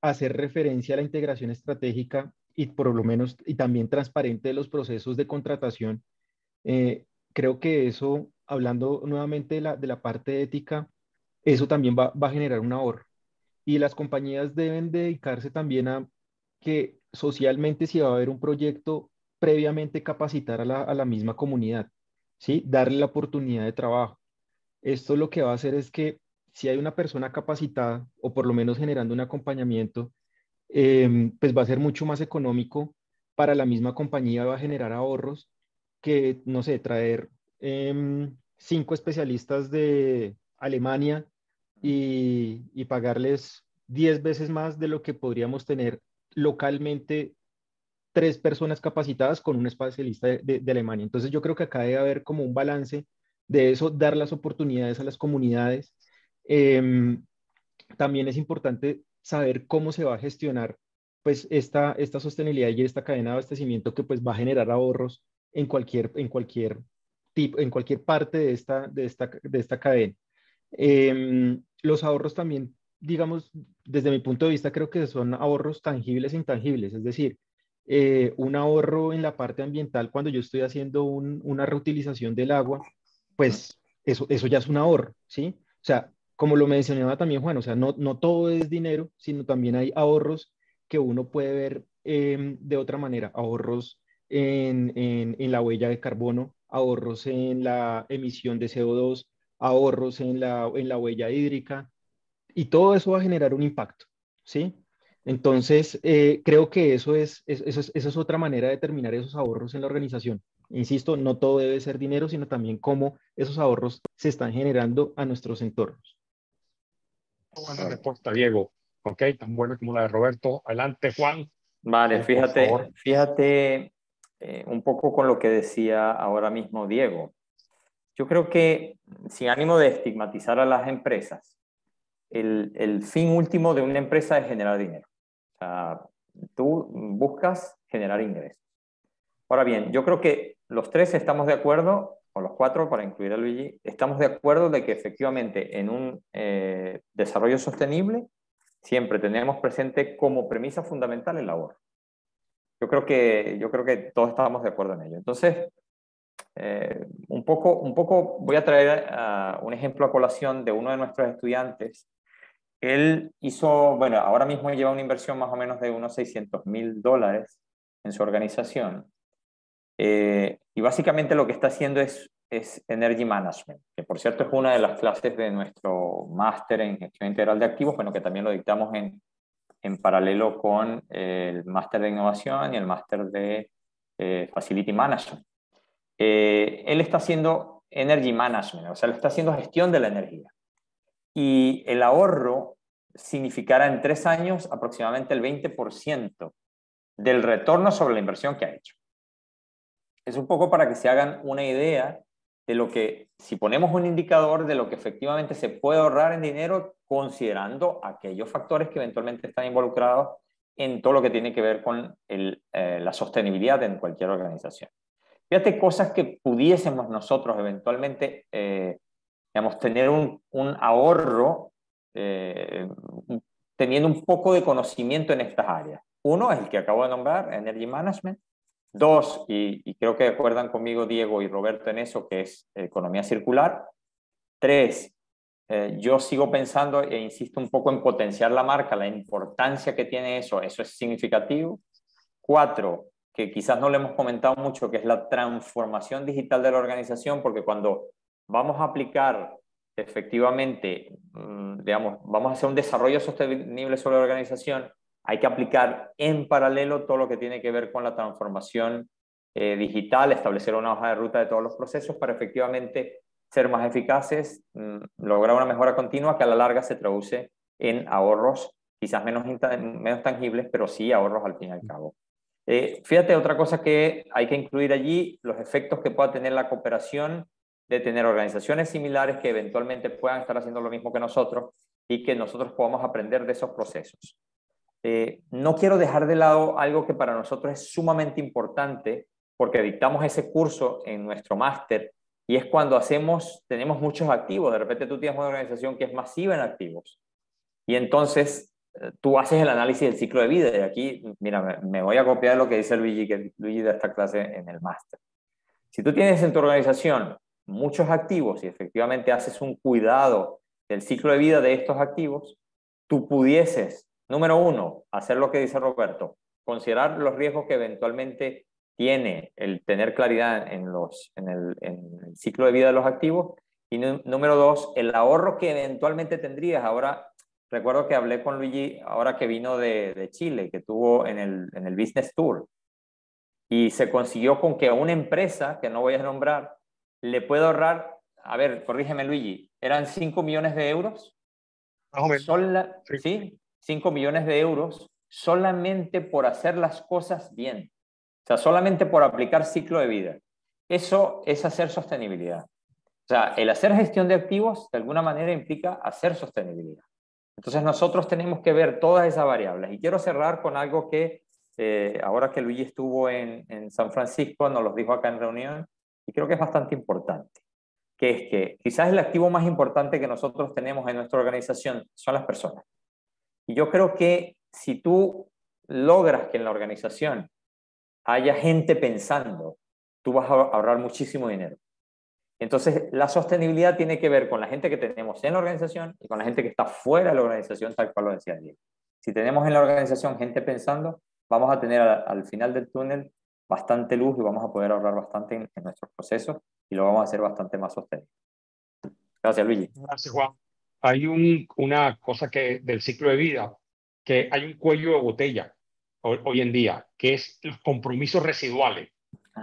hacer referencia a la integración estratégica y por lo menos y también transparente de los procesos de contratación. Eh, creo que eso, hablando nuevamente de la, de la parte ética, eso también va, va, a generar un ahorro. Y las compañías deben dedicarse también a que socialmente si va a haber un proyecto previamente capacitar a la, misma comunidad, ¿sí? Darle la oportunidad de trabajo. Esto lo que va a hacer es que si hay una persona capacitada o por lo menos generando un acompañamiento, em, pues va a ser mucho más económico para la misma compañía va a generar ahorros que, no sé, traer em, cinco especialistas de Alemania y, pagarles 10 veces más de lo que podríamos tener localmente tres personas capacitadas con un especialista de, Alemania. Entonces yo creo que acá debe haber como un balance de eso, dar las oportunidades a las comunidades. Em, también es importante saber cómo se va a gestionar pues esta, esta sostenibilidad y esta cadena de abastecimiento que pues va a generar ahorros en cualquier, en cualquier tipo, en cualquier parte de esta, de esta, de esta cadena. Em, los ahorros también, digamos, desde mi punto de vista, creo que son ahorros tangibles e intangibles, es decir, eh, un ahorro en la parte ambiental cuando yo estoy haciendo una reutilización del agua, pues eso, eso ya es un ahorro, ¿sí? O sea, como lo mencionaba también Juan, o sea, no, no todo es dinero, sino también hay ahorros que uno puede ver em, de otra manera, ahorros en, en, en, la huella de carbono, ahorros en la emisión de CO2, ahorros en la, en la huella hídrica, y todo eso va a generar un impacto, ¿sí? Entonces, eh, creo que eso es, eso, es, eso es otra manera de determinar esos ahorros en la organización. Insisto, no todo debe ser dinero, sino también cómo esos ahorros se están generando a nuestros entornos. Buena respuesta, Diego. Ok, tan buena como la de Roberto. Adelante, Juan. Vale, fíjate, fíjate eh, un poco con lo que decía ahora mismo Diego. Yo creo que, sin ánimo de estigmatizar a las empresas, el, fin último de una empresa es generar dinero. O sea, tú buscas generar ingresos. Ahora bien, yo creo que los tres estamos de acuerdo, o los cuatro para incluir a Luigi, estamos de acuerdo de que efectivamente en un eh, desarrollo sostenible siempre tenemos presente como premisa fundamental el ahorro. Yo creo que, yo creo que todos estamos de acuerdo en ello. Entonces, eh, un, poco, un poco voy a traer uh, un ejemplo a colación de uno de nuestros estudiantes. Él hizo, bueno, ahora mismo lleva una inversión más o menos de unos 600 mil dólares en su organización. Eh, y básicamente lo que está haciendo es, es Energy Management, que por cierto es una de las clases de nuestro máster en gestión integral de activos, bueno, que también lo dictamos en, en paralelo con el máster de innovación y el máster de eh, Facility Management. Eh, él está haciendo energy management, o sea, le está haciendo gestión de la energía. Y el ahorro significará en tres años aproximadamente el 20% del retorno sobre la inversión que ha hecho. Es un poco para que se hagan una idea de lo que, si ponemos un indicador de lo que efectivamente se puede ahorrar en dinero, considerando aquellos factores que eventualmente están involucrados en todo lo que tiene que ver con eh, la sostenibilidad en cualquier organización. Fíjate cosas que pudiésemos nosotros eventualmente, eh, digamos, tener un, ahorro eh, teniendo un poco de conocimiento en estas áreas. Uno es el que acabo de nombrar, Energy Management. Dos, y, creo que acuerdan conmigo Diego y Roberto en eso, que es economía circular. Tres, eh, yo sigo pensando e insisto un poco en potenciar la marca, la importancia que tiene eso, eso es significativo. Cuatro, que quizás no le hemos comentado mucho, que es la transformación digital de la organización, porque cuando vamos a aplicar efectivamente, mm, digamos, vamos a hacer un desarrollo sostenible sobre la organización, hay que aplicar en paralelo todo lo que tiene que ver con la transformación eh, digital, establecer una hoja de ruta de todos los procesos para efectivamente ser más eficaces, mm, lograr una mejora continua que a la larga se traduce en ahorros, quizás menos, menos tangibles, pero sí ahorros al fin y al cabo. Eh, fíjate, otra cosa que hay que incluir allí, los efectos que pueda tener la cooperación de tener organizaciones similares que eventualmente puedan estar haciendo lo mismo que nosotros y que nosotros podamos aprender de esos procesos. Eh, no quiero dejar de lado algo que para nosotros es sumamente importante porque dictamos ese curso en nuestro máster y es cuando hacemos, tenemos muchos activos, de repente tú tienes una organización que es masiva en activos y entonces tú haces el análisis del ciclo de vida. Y aquí, mira, me, voy a copiar lo que dice Luigi, que Luigi da esta clase en el máster. Si tú tienes en tu organización muchos activos y efectivamente haces un cuidado del ciclo de vida de estos activos, tú pudieses, número uno, hacer lo que dice Roberto, considerar los riesgos que eventualmente tiene el tener claridad en, los, en, el, en el ciclo de vida de los activos. Y número dos, el ahorro que eventualmente tendrías. Ahora Recuerdo que hablé con Luigi ahora que vino de, Chile, que tuvo en el, en el Business Tour. y se consiguió con que a una empresa, que no voy a nombrar, le pueda ahorrar, a ver, corrígeme Luigi, ¿eran 5 millones de euros? sí. 5 millones de euros solamente por hacer las cosas bien. O sea, solamente por aplicar ciclo de vida. Eso es hacer sostenibilidad. O sea, el hacer gestión de activos de alguna manera implica hacer sostenibilidad. Entonces nosotros tenemos que ver todas esas variables. Y quiero cerrar con algo que eh, ahora que Luigi estuvo en, en San Francisco, nos lo dijo acá en reunión, y creo que es bastante importante, que es que quizás el activo más importante que nosotros tenemos en nuestra organización son las personas. Y yo creo que si tú logras que en la organización haya gente pensando, tú vas a ahorrar muchísimo dinero. Entonces, la sostenibilidad tiene que ver con la gente que tenemos en la organización y con la gente que está fuera de la organización, tal cual lo decía Diego. Si tenemos en la organización gente pensando, vamos a tener al, final del túnel bastante luz y vamos a poder ahorrar bastante en, nuestros procesos y lo vamos a hacer bastante más sostenible. Gracias, Luigi. Gracias, Juan. Hay un, una cosa que del ciclo de vida, que hay un cuello de botella hoy, hoy en día, que es los compromisos residuales.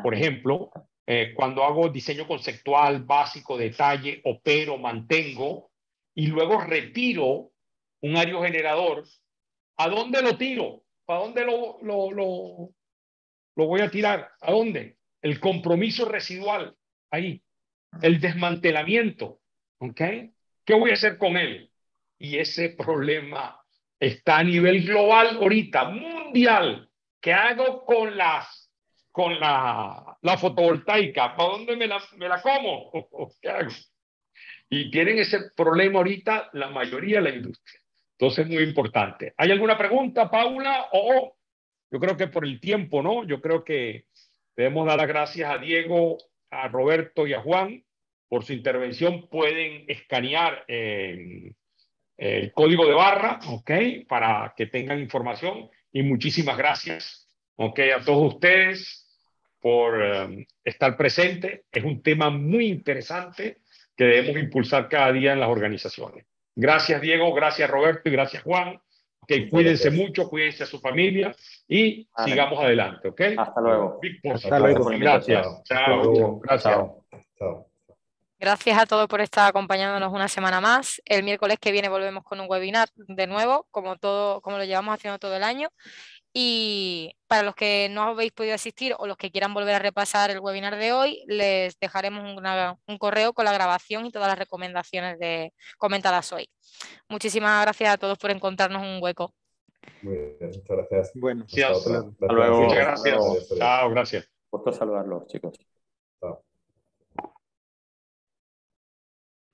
Por ejemplo, eh, cuando hago diseño conceptual, básico, detalle, opero, mantengo y luego retiro un aerogenerador, ¿a dónde lo tiro? ¿Para dónde lo, lo, lo, lo voy a tirar? ¿A dónde? El compromiso residual, ahí. El desmantelamiento, ¿ok? ¿Qué voy a hacer con él? Y ese problema está a nivel global ahorita, mundial. ¿Qué hago con las con la, la fotovoltaica, ¿para dónde me la, me la como? ¿Qué hago? Y tienen ese problema ahorita la mayoría de la industria. Entonces es muy importante. ¿Hay alguna pregunta, Paula? O yo creo que por el tiempo, ¿no? Yo creo que debemos dar las gracias a Diego, a Roberto y a Juan por su intervención. Pueden escanear el código de barra, ¿ok? Para que tengan información. Y muchísimas gracias, ¿ok? A todos ustedes por eh, estar presente. Es un tema muy interesante que debemos impulsar cada día en las organizaciones. Gracias, Diego, gracias, Roberto y gracias, Juan. Que cuídense mucho, cuídense a su familia y sigamos adelante, ¿ok? Hasta luego. Hasta luego. Gracias. Chao. Gracias. Chao. Gracias a todos por estar acompañándonos una semana más. El miércoles que viene volvemos con un webinar de nuevo, como todo, como lo llevamos haciendo todo el año. Y para los que no habéis podido asistir o los que quieran volver a repasar el webinar de hoy, les dejaremos un correo con la grabación y todas las recomendaciones de, comentadas hoy. Muchísimas gracias a todos por encontrarnos un hueco. Muy bien, muchas gracias. Bueno, hasta, luego. Muchas gracias. Chao, gracias. Gusto saludarlos, chicos. Chao.